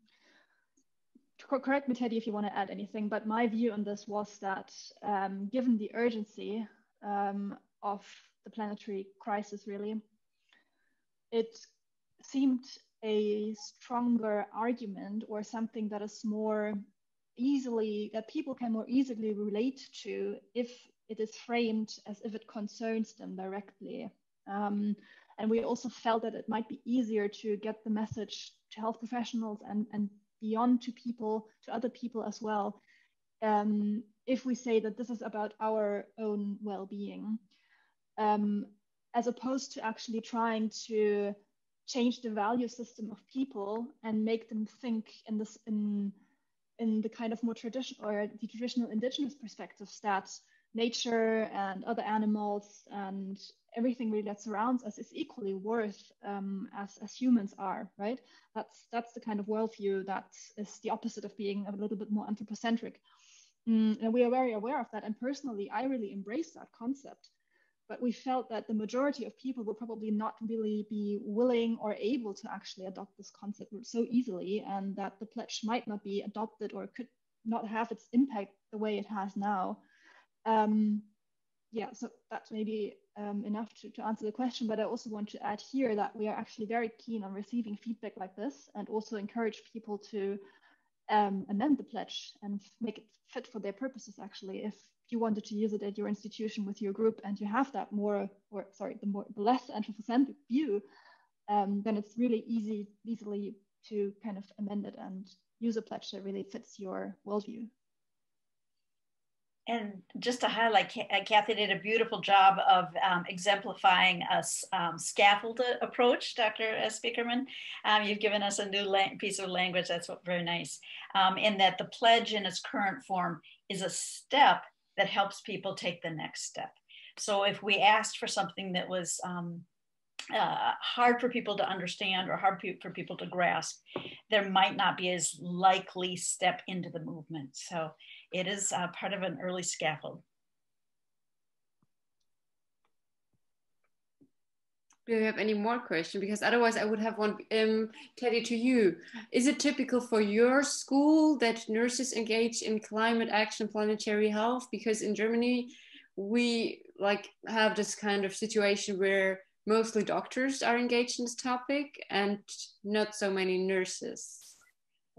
Correct me, Teddie, if you want to add anything, but my view on this was that um, given the urgency um, of the planetary crisis, really, it seemed a stronger argument or something that is more easily, that people can more easily relate to if it is framed as if it concerns them directly. Um, and we also felt that it might be easier to get the message to health professionals and, and beyond to people, to other people as well, um, if we say that this is about our own well being, um, as opposed to actually trying to change the value system of people and make them think in this in in the kind of more traditional or the traditional indigenous perspectives that nature and other animals and everything really that surrounds us is equally worth um, as, as humans are, right? That's that's the kind of worldview that is the opposite of being a little bit more anthropocentric. Mm, and we are very aware of that. And personally, I really embrace that concept. But we felt that the majority of people will probably not really be willing or able to actually adopt this concept so easily, and that the pledge might not be adopted or could not have its impact the way it has now. Um, yeah, so that's maybe um, enough to, to answer the question, but I also want to add here that we are actually very keen on receiving feedback like this and also encourage people to um, amend the pledge and make it fit for their purposes actually. If you wanted to use it at your institution with your group and you have that more, or sorry, the more the less anthropocentric view, um, then it's really easy, easily to kind of amend it and use a pledge that really fits your worldview and just to highlight, uh, Kathy did a beautiful job of um, exemplifying a um, scaffold approach, Dr. Spiekermann. Um, you've given us a new piece of language, that's very nice, um, in that the pledge in its current form is a step that helps people take the next step. So if we asked for something that was um, uh, hard for people to understand or hard for people to grasp, there might not be as likely step into the movement. So it is uh, part of an early scaffold. Do you have any more questions? Because otherwise I would have one, um, Teddie, to you. Is it typical for your school that nurses engage in climate action, planetary health? Because in Germany, we like have this kind of situation where mostly doctors are engaged in this topic and not so many nurses.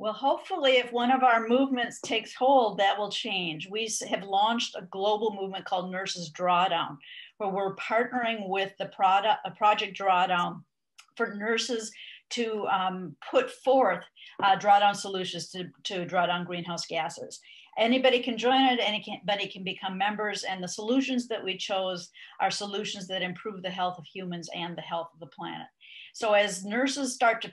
Well, hopefully, if one of our movements takes hold, that will change. We have launched a global movement called Nurses Drawdown, where we're partnering with the product, a Project Drawdown for nurses to um, put forth uh, drawdown solutions to, to draw down greenhouse gases. Anybody can join it, anybody can become members, and the solutions that we chose are solutions that improve the health of humans and the health of the planet. So as nurses start to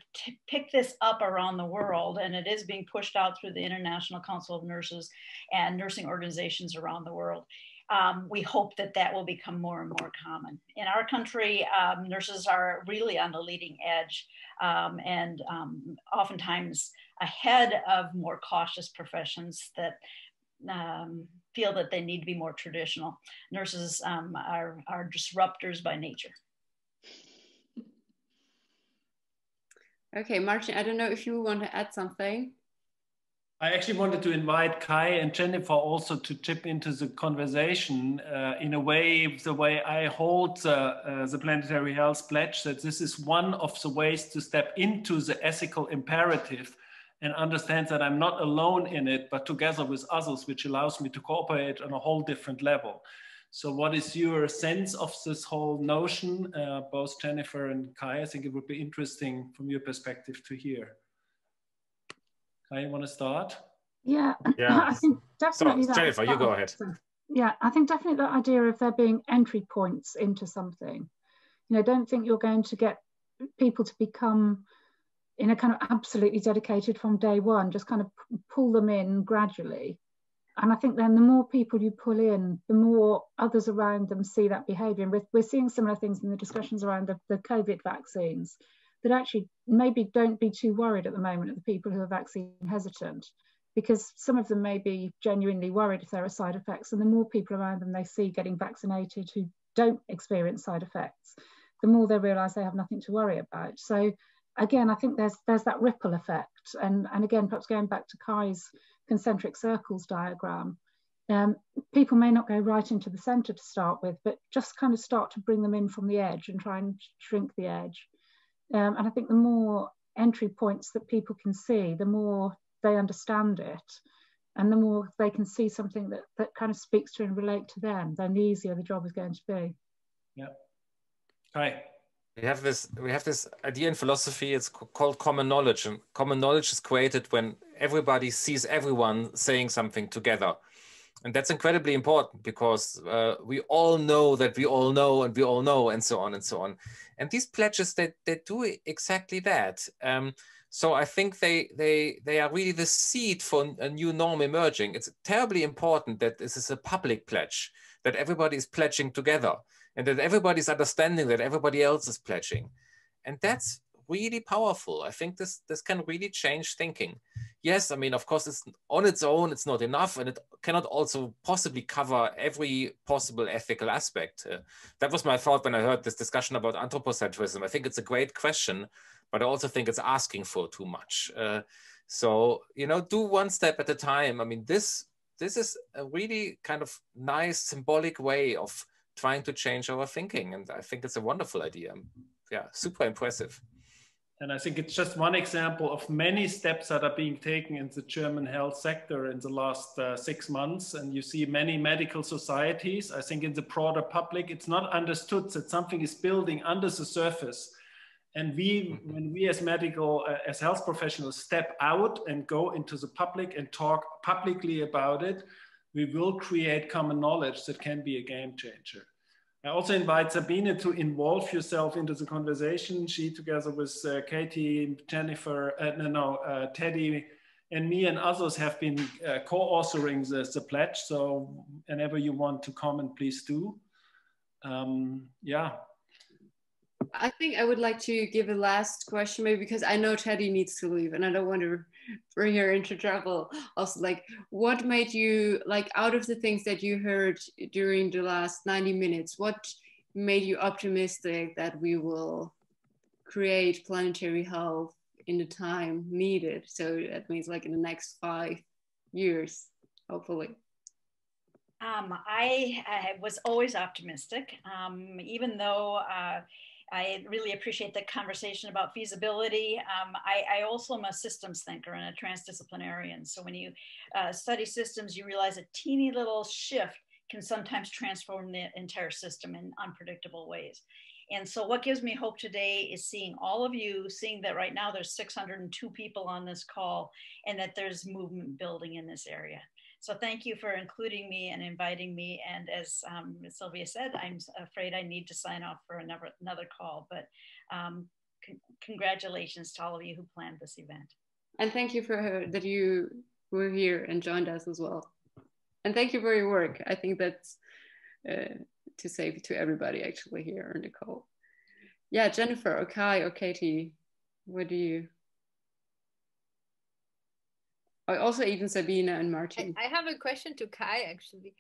pick this up around the world, and it is being pushed out through the International Council of Nurses and nursing organizations around the world, um, we hope that that will become more and more common. In our country, um, nurses are really on the leading edge um, and um, oftentimes ahead of more cautious professions that um, feel that they need to be more traditional. Nurses um, are, are disruptors by nature. Okay, Martin, I don't know if you want to add something. I actually wanted to invite Kai and Jennifer also to chip into the conversation uh, in a way, the way I hold the, uh, the Planetary Health Pledge, that this is one of the ways to step into the ethical imperative and understand that I'm not alone in it, but together with others, which allows me to cooperate on a whole different level. So what is your sense of this whole notion, uh, both Jennifer and Kai? I think it would be interesting from your perspective to hear. Kai, you want to start? Yeah, yeah. I think definitely. So, Jennifer, you go ahead. Yeah, I think definitely that idea of there being entry points into something. You know, don't think you're going to get people to become in a kind of absolutely dedicated from day one, just kind of pull them in gradually. And I think then the more people you pull in, the more others around them see that behavior. And we're, we're seeing similar things in the discussions around the, the COVID vaccines that actually maybe don't be too worried at the moment of the people who are vaccine hesitant because some of them may be genuinely worried if there are side effects and the more people around them they see getting vaccinated who don't experience side effects the more they realize they have nothing to worry about so again i think there's there's that ripple effect and and again perhaps going back to kai's concentric circles diagram um, people may not go right into the center to start with but just kind of start to bring them in from the edge and try and shrink the edge um, and I think the more entry points that people can see, the more they understand it. And the more they can see something that, that kind of speaks to and relate to them, then the easier the job is going to be. Yeah. Hi. We have this we have this idea in philosophy, it's called common knowledge. And common knowledge is created when everybody sees everyone saying something together. And that's incredibly important because uh, we all know that we all know and we all know and so on and so on. And these pledges they, they do exactly that. Um, so i think they they they are really the seed for a new norm emerging. It's terribly important that this is a public pledge that everybody is pledging together and that everybody's understanding that everybody else is pledging and that's really powerful. I think this this can really change thinking. Yes, I mean, of course, it's on its own, it's not enough, and it cannot also possibly cover every possible ethical aspect. Uh, that was my thought when I heard this discussion about anthropocentrism. I think it's a great question, but I also think it's asking for too much. Uh, so you know, do one step at a time. I mean, this this is a really kind of nice symbolic way of trying to change our thinking, and I think it's a wonderful idea. Yeah, super impressive. And I think it's just one example of many steps that are being taken in the German health sector in the last uh, six months. And you see many medical societies. I think in the broader public, it's not understood that something is building under the surface. And we, mm-hmm. when we as medical, uh, as health professionals step out and go into the public and talk publicly about it, we will create common knowledge that can be a game changer. I also invite Sabine to involve yourself into the conversation. She, together with uh, Katie, Jennifer, uh, no, no uh, Teddie, and me and others have been uh, co-authoring the, the pledge. So whenever you want to comment, please do. Um, yeah. I think I would like to give a last question, maybe because I know Teddie needs to leave and I don't want to bring her into trouble. Also, like, what made you, like, out of the things that you heard during the last 90 minutes, what made you optimistic that we will create planetary health in the time needed? So that means, like, in the next five years, hopefully. Um, I, I, was always optimistic, um, even though uh, I really appreciate the conversation about feasibility. Um, I, I, also am a systems thinker and a transdisciplinarian. So when you uh, study systems, you realize a teeny little shift can sometimes transform the entire system in unpredictable ways. And so what gives me hope today is seeing all of you, seeing that right now there's 602 people on this call and that there's movement building in this area. So thank you for including me and inviting me. And as um, Sylvia said, I'm afraid I need to sign off for another, another call, but um, con congratulations to all of you who planned this event. And thank you for her, that you were here and joined us as well. And thank you for your work. I think that's uh, to say to everybody actually here on the call. Yeah, Jennifer, or Kai, or Katie, what do you also even Sabina and Martin. I, I have a question to Kai actually.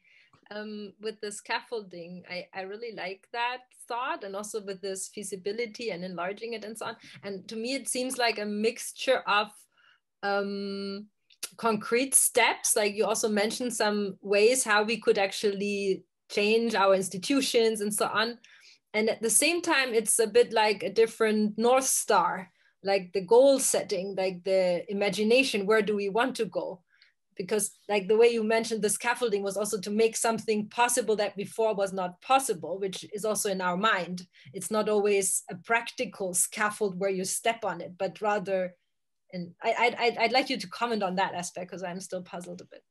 Um, with the scaffolding, I, I really like that thought and also with this feasibility and enlarging it and so on. And to me, it seems like a mixture of um, concrete steps. Like you also mentioned some ways how we could actually change our institutions and so on. And at the same time, it's a bit like a different North Star like the goal setting like the imagination where do we want to go because like the way you mentioned the scaffolding was also to make something possible that before was not possible which is also in our mind it's not always a practical scaffold where you step on it but rather and I, I, I'd like you to comment on that aspect because I'm still puzzled a bit.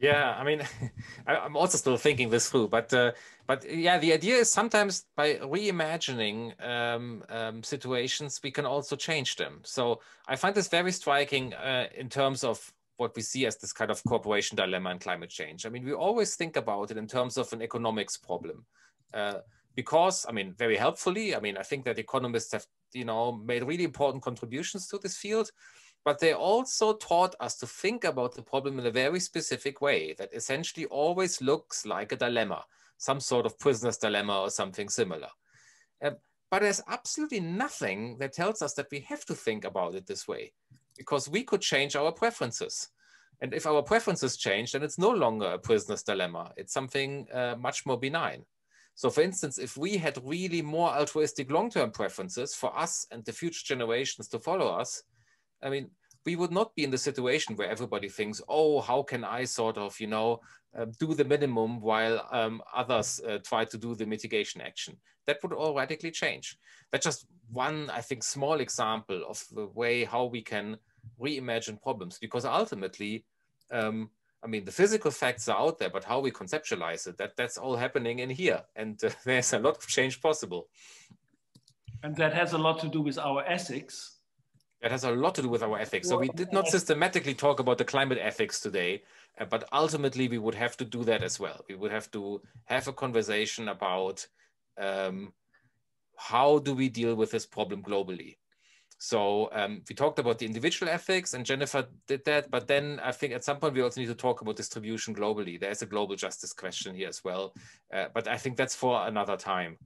Yeah, I mean, I'm also still thinking this through, but uh, but yeah, the idea is sometimes by reimagining um, um, situations, we can also change them. So I find this very striking uh, in terms of what we see as this kind of cooperation dilemma in climate change. I mean, we always think about it in terms of an economics problem. Uh, because, I mean, very helpfully, I mean, I think that economists have, you know, made really important contributions to this field but they also taught us to think about the problem in a very specific way that essentially always looks like a dilemma, some sort of prisoner's dilemma or something similar. Um, but there's absolutely nothing that tells us that we have to think about it this way because we could change our preferences. And if our preferences change, then it's no longer a prisoner's dilemma. It's something uh, much more benign. So for instance, if we had really more altruistic long-term preferences for us and the future generations to follow us, I mean, we would not be in the situation where everybody thinks, oh, how can I sort of, you know, uh, do the minimum while um, others uh, try to do the mitigation action. That would all radically change. That's just one, I think, small example of the way how we can reimagine problems because ultimately, um, I mean, the physical facts are out there, but how we conceptualize it, that, that's all happening in here. And uh, there's a lot of change possible. And that has a lot to do with our ethics that has a lot to do with our ethics. So we did not systematically talk about the climate ethics today, uh, but ultimately we would have to do that as well. We would have to have a conversation about um, how do we deal with this problem globally. So um, we talked about the individual ethics, and Jennifer did that. But then I think at some point we also need to talk about distribution globally. There's a global justice question here as well. Uh, but I think that's for another time.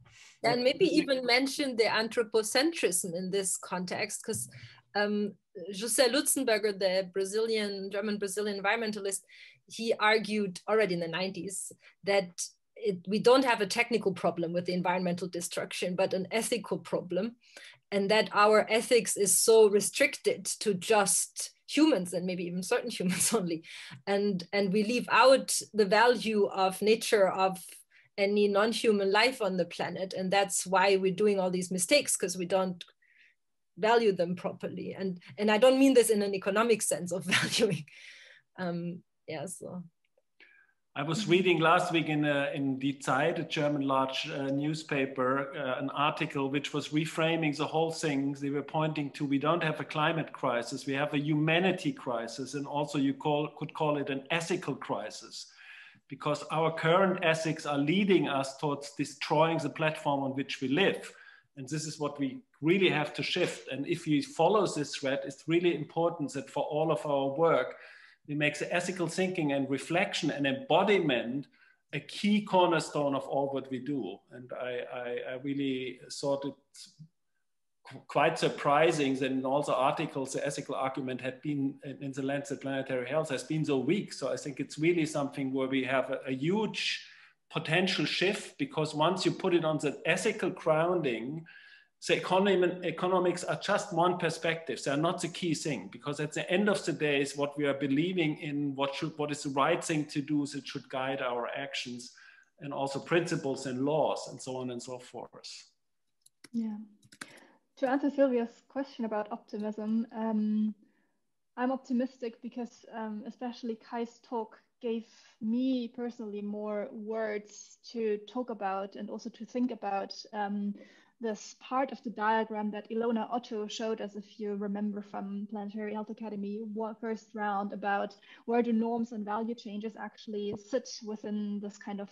And maybe even mention the anthropocentrism in this context, because um, José Lutzenberger, the Brazilian, German Brazilian environmentalist, he argued already in the 90s that it, we don't have a technical problem with the environmental destruction, but an ethical problem. And that our ethics is so restricted to just humans and maybe even certain humans only. And, and we leave out the value of nature, of any non-human life on the planet. And that's why we're doing all these mistakes because we don't value them properly. And, and I don't mean this in an economic sense of valuing. Um, yeah, so. I was reading last week in, uh, in Die Zeit, a German large uh, newspaper, uh, an article which was reframing the whole thing. They were pointing to we don't have a climate crisis, we have a humanity crisis, and also you call, could call it an ethical crisis because our current ethics are leading us towards destroying the platform on which we live. And this is what we really have to shift. And if you follow this thread, it's really important that for all of our work, we make the ethical thinking and reflection and embodiment a key cornerstone of all what we do. And I, I, I really thought it quite surprising that in all the articles, the ethical argument had been in the Lancet Planetary Health has been so weak. So I think it's really something where we have a, a huge potential shift because once you put it on the ethical grounding, the economy, economics are just one perspective. They are not the key thing because at the end of the day is what we are believing in what should what is the right thing to do that should guide our actions and also principles and laws and so on and so forth. Yeah. To answer Sylvia's question about optimism, um, I'm optimistic because um, especially Kai's talk gave me personally more words to talk about and also to think about um, this part of the diagram that Ilona Otto showed us, if you remember from Planetary Health Academy first round, about where do norms and value changes actually sit within this kind of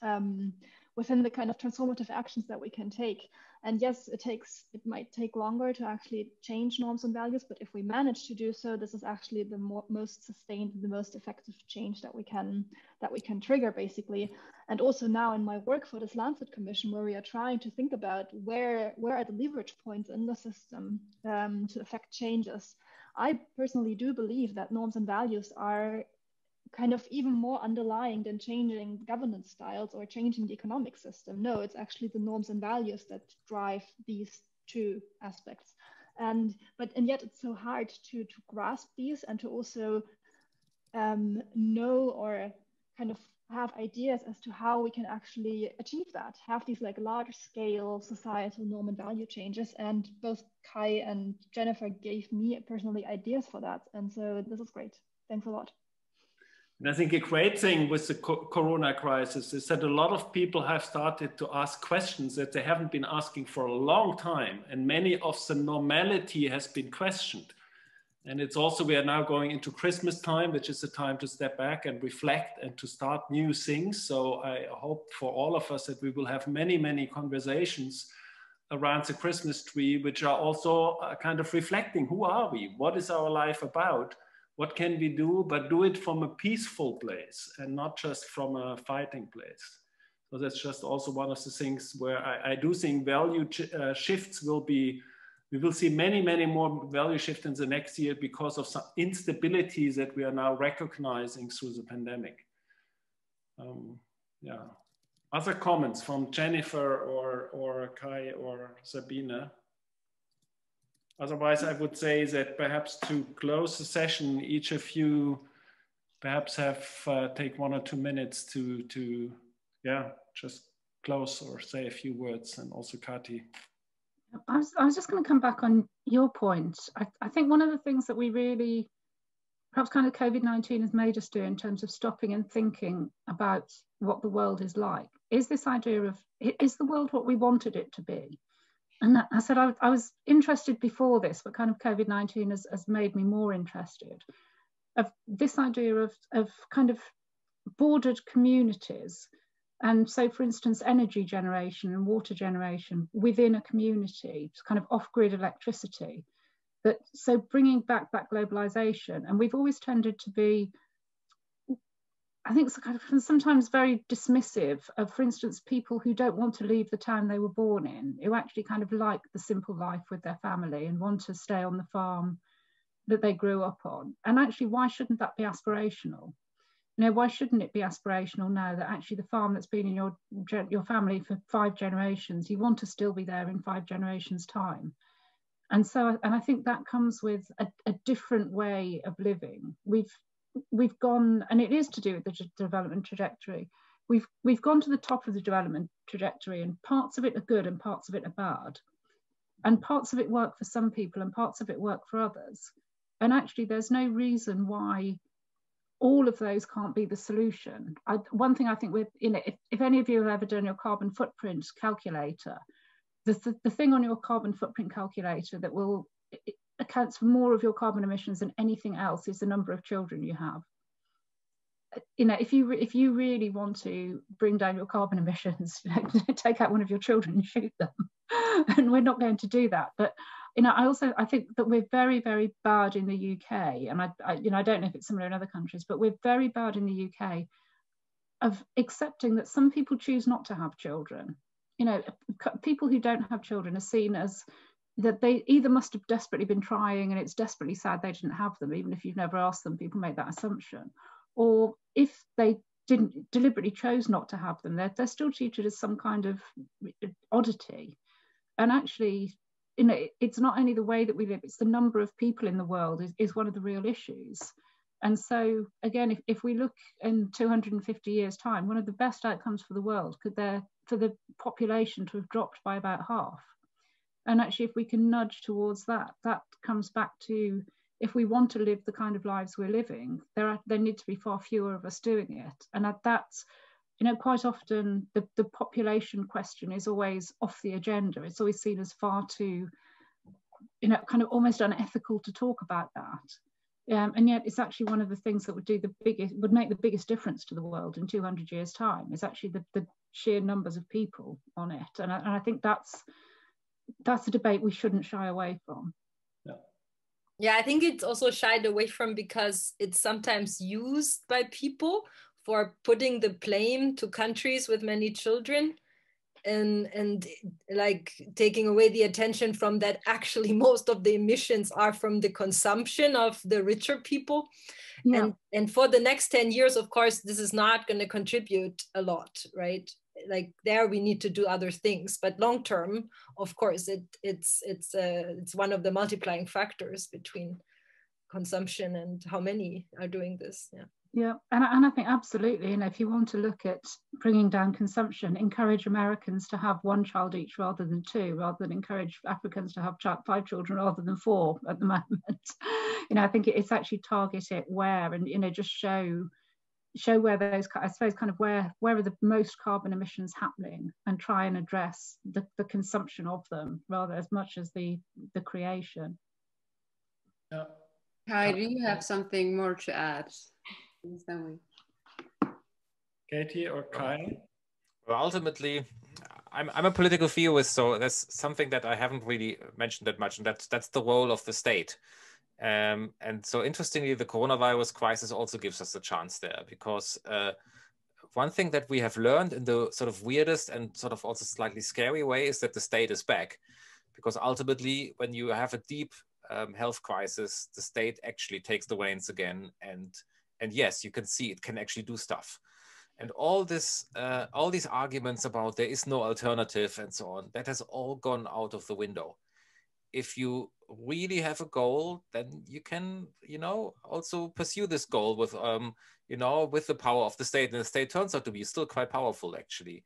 um, within the kind of transformative actions that we can take. And yes, it takes it might take longer to actually change norms and values, but if we manage to do so, this is actually the most sustained, the most effective change that we can that we can trigger basically. And also now in my work for this Lancet Commission, where we are trying to think about where where are the leverage points in the system um, to affect changes. I personally do believe that norms and values are kind of even more underlying than changing governance styles or changing the economic system. No, it's actually the norms and values that drive these two aspects. And but and yet it's so hard to to grasp these and to also um, know or kind of have ideas as to how we can actually achieve that, have these like large scale societal norm and value changes. And both Kai and Jennifer gave me personally ideas for that. And so this is great. Thanks a lot. And I think a great thing with the co corona crisis is that a lot of people have started to ask questions that they haven't been asking for a long time. And many of the normality has been questioned. And it's also, we are now going into Christmas time, which is a time to step back and reflect and to start new things. So I hope for all of us that we will have many, many conversations around the Christmas tree, which are also uh, kind of reflecting who are we? What is our life about? What can we do, but do it from a peaceful place and not just from a fighting place. So that's just also one of the things where I, I do think value uh, shifts will be, we will see many, many more value shifts in the next year because of some instabilities that we are now recognizing through the pandemic. Um, yeah. Other comments from Jennifer or, or Kai or Sabine? Otherwise, I would say that perhaps to close the session, each of you perhaps have uh, take one or two minutes to to yeah just close or say a few words, and also Kati. I was, I was just going to come back on your point. I, I think one of the things that we really, perhaps kind of COVID 19 has made us do in terms of stopping and thinking about what the world is like, is this idea of is the world what we wanted it to be? And I said I, I, was interested before this, but kind of COVID 19 has, has made me more interested of this idea of, of kind of bordered communities. And so, for instance, energy generation and water generation within a community, kind of off grid electricity. That, so bringing back that globalization, and we've always tended to be I think kind of sometimes very dismissive of, for instance, people who don't want to leave the town they were born in, who actually kind of like the simple life with their family and want to stay on the farm that they grew up on. And actually, why shouldn't that be aspirational? You know, why shouldn't it be aspirational now that actually the farm that's been in your your family for five generations, you want to still be there in five generations' time? And so, and I think that comes with a, a different way of living. We've we've gone, and it is to do with the development trajectory. We've we've gone to the top of the development trajectory, and parts of it are good and parts of it are bad, and parts of it work for some people and parts of it work for others. And actually, there's no reason why all of those can't be the solution. I, one thing I think with you know, if, if any of you have ever done your carbon footprint calculator, the, the, the thing on your carbon footprint calculator that will accounts for more of your carbon emissions than anything else is the number of children you have. You know if you if you really want to bring down your carbon emissions take out one of your children and shoot them. And we're not going to do that. But you know i also i think that we're very very bad in the uk and I, I you know i don't know if it's similar in other countries but we're very bad in the uk of accepting that some people choose not to have children. You know people who don't have children are seen as that they either must have desperately been trying and it's desperately sad they didn't have them, even if you've never asked them, people make that assumption. Or if they didn't deliberately chose not to have them, they're, they're still treated as some kind of oddity. And actually, you know, it's not only the way that we live, it's the number of people in the world is, is one of the real issues. And so, again, if, if we look in 250 years' time, one of the best outcomes for the world could there for the population to have dropped by about half and actually, if we can nudge towards that, that comes back to if we want to live the kind of lives we're living, there are there need to be far fewer of us doing it. And that's, you know, quite often the, the population question is always off the agenda. It's always seen as far too, you know, kind of almost unethical to talk about that. Um, and yet it's actually one of the things that would do the biggest would make the biggest difference to the world in 200 years time is actually the, the sheer numbers of people on it and I, and I think that's that's a debate we shouldn't shy away from. Yeah. Yeah, I think it's also shied away from because it's sometimes used by people for putting the blame to countries with many children and and like taking away the attention from that actually most of the emissions are from the consumption of the richer people yeah. and and for the next 10 years of course this is not going to contribute a lot right like there we need to do other things. But long term of course it it's it's uh, it's one of the multiplying factors between consumption and how many are doing this. Yeah. Yeah. And, and i think absolutely. You know if you want to look at bringing down consumption encourage americans to have one child each rather than two rather than encourage africans to have five children rather than four at the moment. You know i think it's actually target it where and you know just show show where those, I suppose, kind of where where are the most carbon emissions happening, and try and address the, the consumption of them rather as much as the the creation. Yeah. Kai, do you have something more to add? Katie or Kai? Well, ultimately, I'm, I'm a political theorist, so that's something that I haven't really mentioned that much, and that's that's the role of the state. Um, and so, interestingly, the coronavirus crisis also gives us a chance there because uh, one thing that we have learned in the sort of weirdest and sort of also slightly scary way is that the state is back. Because ultimately, when you have a deep um, health crisis, the state actually takes the reins again, and and yes, you can see it can actually do stuff and all this uh, all these arguments about there is no alternative and so on that has all gone out of the window if you really have a goal then you can you know also pursue this goal with um you know with the power of the state. And the state turns out to be still quite powerful actually.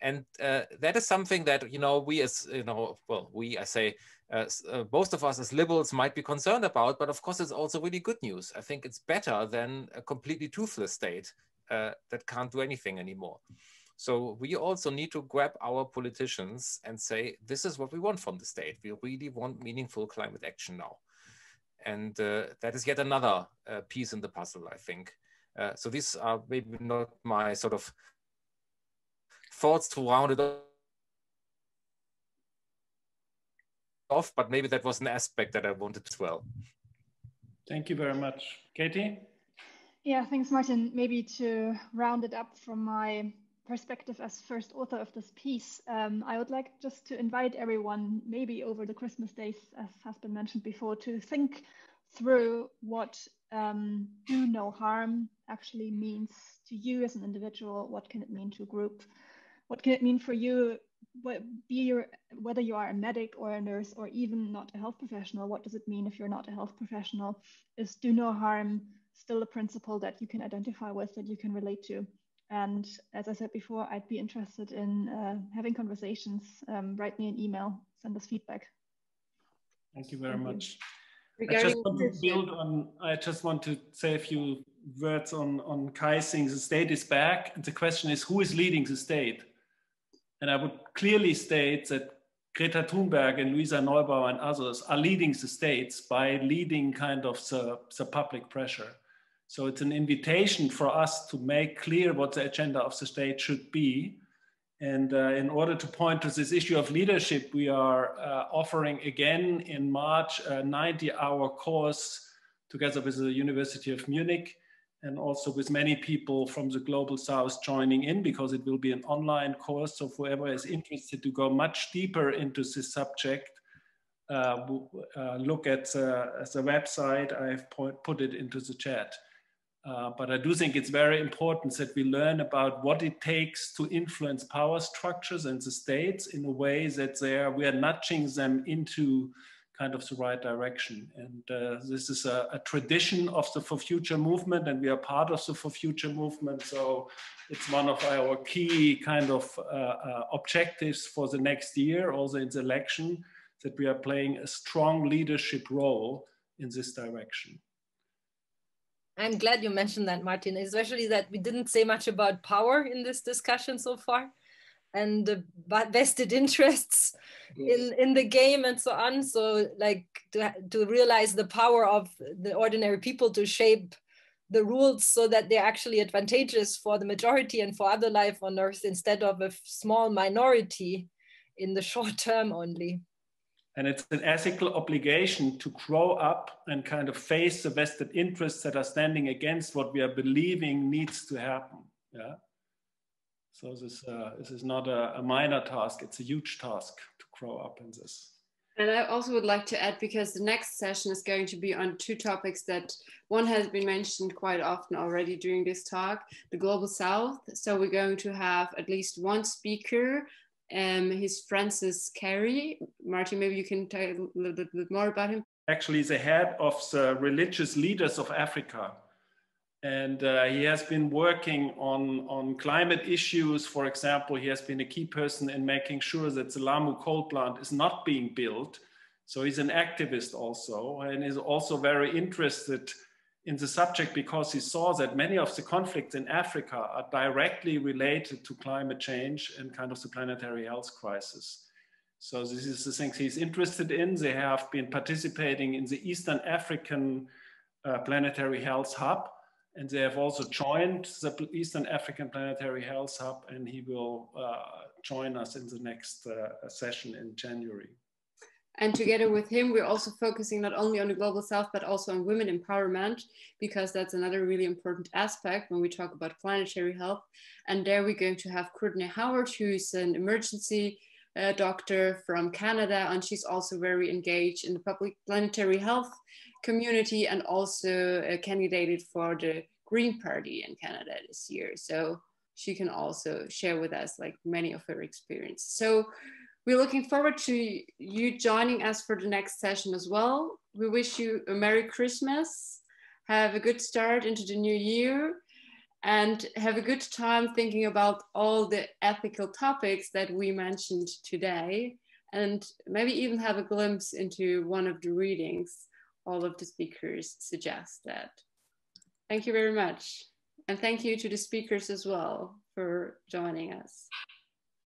And uh, that is something that you know we as you know well we i say uh, uh, most of us as liberals might be concerned about but of course it's also really good news. I think it's better than a completely toothless state uh, that can't do anything anymore. So we also need to grab our politicians and say, this is what we want from the state. We really want meaningful climate action now. And uh, that is yet another uh, piece in the puzzle, I think. Uh, so these are maybe not my sort of thoughts to round it off, but maybe that was an aspect that I wanted as well. Thank you very much. Katie? Yeah, thanks, Martin. Maybe to round it up from my perspective as first author of this piece, um, I would like just to invite everyone, maybe over the Christmas days, as has been mentioned before, to think through what um, do no harm actually means to you as an individual. What can it mean to a group? What can it mean for you, be your, whether you are a medic or a nurse or even not a health professional? What does it mean if you're not a health professional? Is do no harm still a principle that you can identify with, that you can relate to. And as I said before, I'd be interested in uh, having conversations. Um, write me an email, send us feedback. Thank you very Thank much. You. I just want to build on, I just want to say a few words on, on Kai saying the state is back. And the question is, who is leading the state? And I would clearly state that Greta Thunberg and Luisa Neubauer and others are leading the states by leading kind of the, the public pressure. So it's an invitation for us to make clear what the agenda of the state should be. And uh, in order to point to this issue of leadership, we are uh, offering again in March a 90 hour course together with the University of Munich and also with many people from the Global South joining in because it will be an online course. So whoever is interested to go much deeper into this subject, uh, uh look at uh, the website. I've put it into the chat. Uh, but I do think it's very important that we learn about what it takes to influence power structures and the states in a way that they are, we are nudging them into kind of the right direction. And uh, this is a, a, tradition of the For Future movement, and we are part of the For Future movement. So it's one of our key kind of uh, uh objectives for the next year, also in the election, that we are playing a strong leadership role in this direction. I'm glad you mentioned that, Martin, especially that we didn't say much about power in this discussion so far and the vested interests in, in the game and so on. So like to, to realize the power of the ordinary people to shape the rules so that they're actually advantageous for the majority and for other life on earth instead of a small minority in the short term only. And it's an ethical obligation to grow up and kind of face the vested interests that are standing against what we are believing needs to happen. Yeah. So this uh, this is not a, a minor task; it's a huge task to grow up in this. And I also would like to add because the next session is going to be on two topics that one has been mentioned quite often already during this talk the global south. So we're going to have at least one speaker um, he's Francis Kuria. Martin, maybe you can tell a little bit more about him. Actually, he's the head of the religious leaders of Africa. And uh, he has been working on, on climate issues. For example, he has been a key person in making sure that the Lamu coal plant is not being built. So he's an activist also, and is also very interested in the subject because he saw that many of the conflicts in Africa are directly related to climate change and kind of the planetary health crisis. So this is the things he's interested in. They have been participating in the Eastern African uh, Planetary Health Hub, and they have also joined the Eastern African Planetary Health Hub, and he will uh, join us in the next uh, session in January. And together with him, we're also focusing not only on the global south, but also on women empowerment, because that's another really important aspect when we talk about planetary health. And there we're going to have Courtney Howard, who's an emergency uh, doctor from Canada, and she's also very engaged in the public planetary health community and also uh, candidated for the Green Party in Canada this year. So she can also share with us like many of her experience. So we're looking forward to you joining us for the next session as well. We wish you a Merry Christmas. Have a good start into the new year and have a good time thinking about all the ethical topics that we mentioned today and maybe even have a glimpse into one of the readings all of the speakers suggested. Thank you very much. And thank you to the speakers as well for joining us.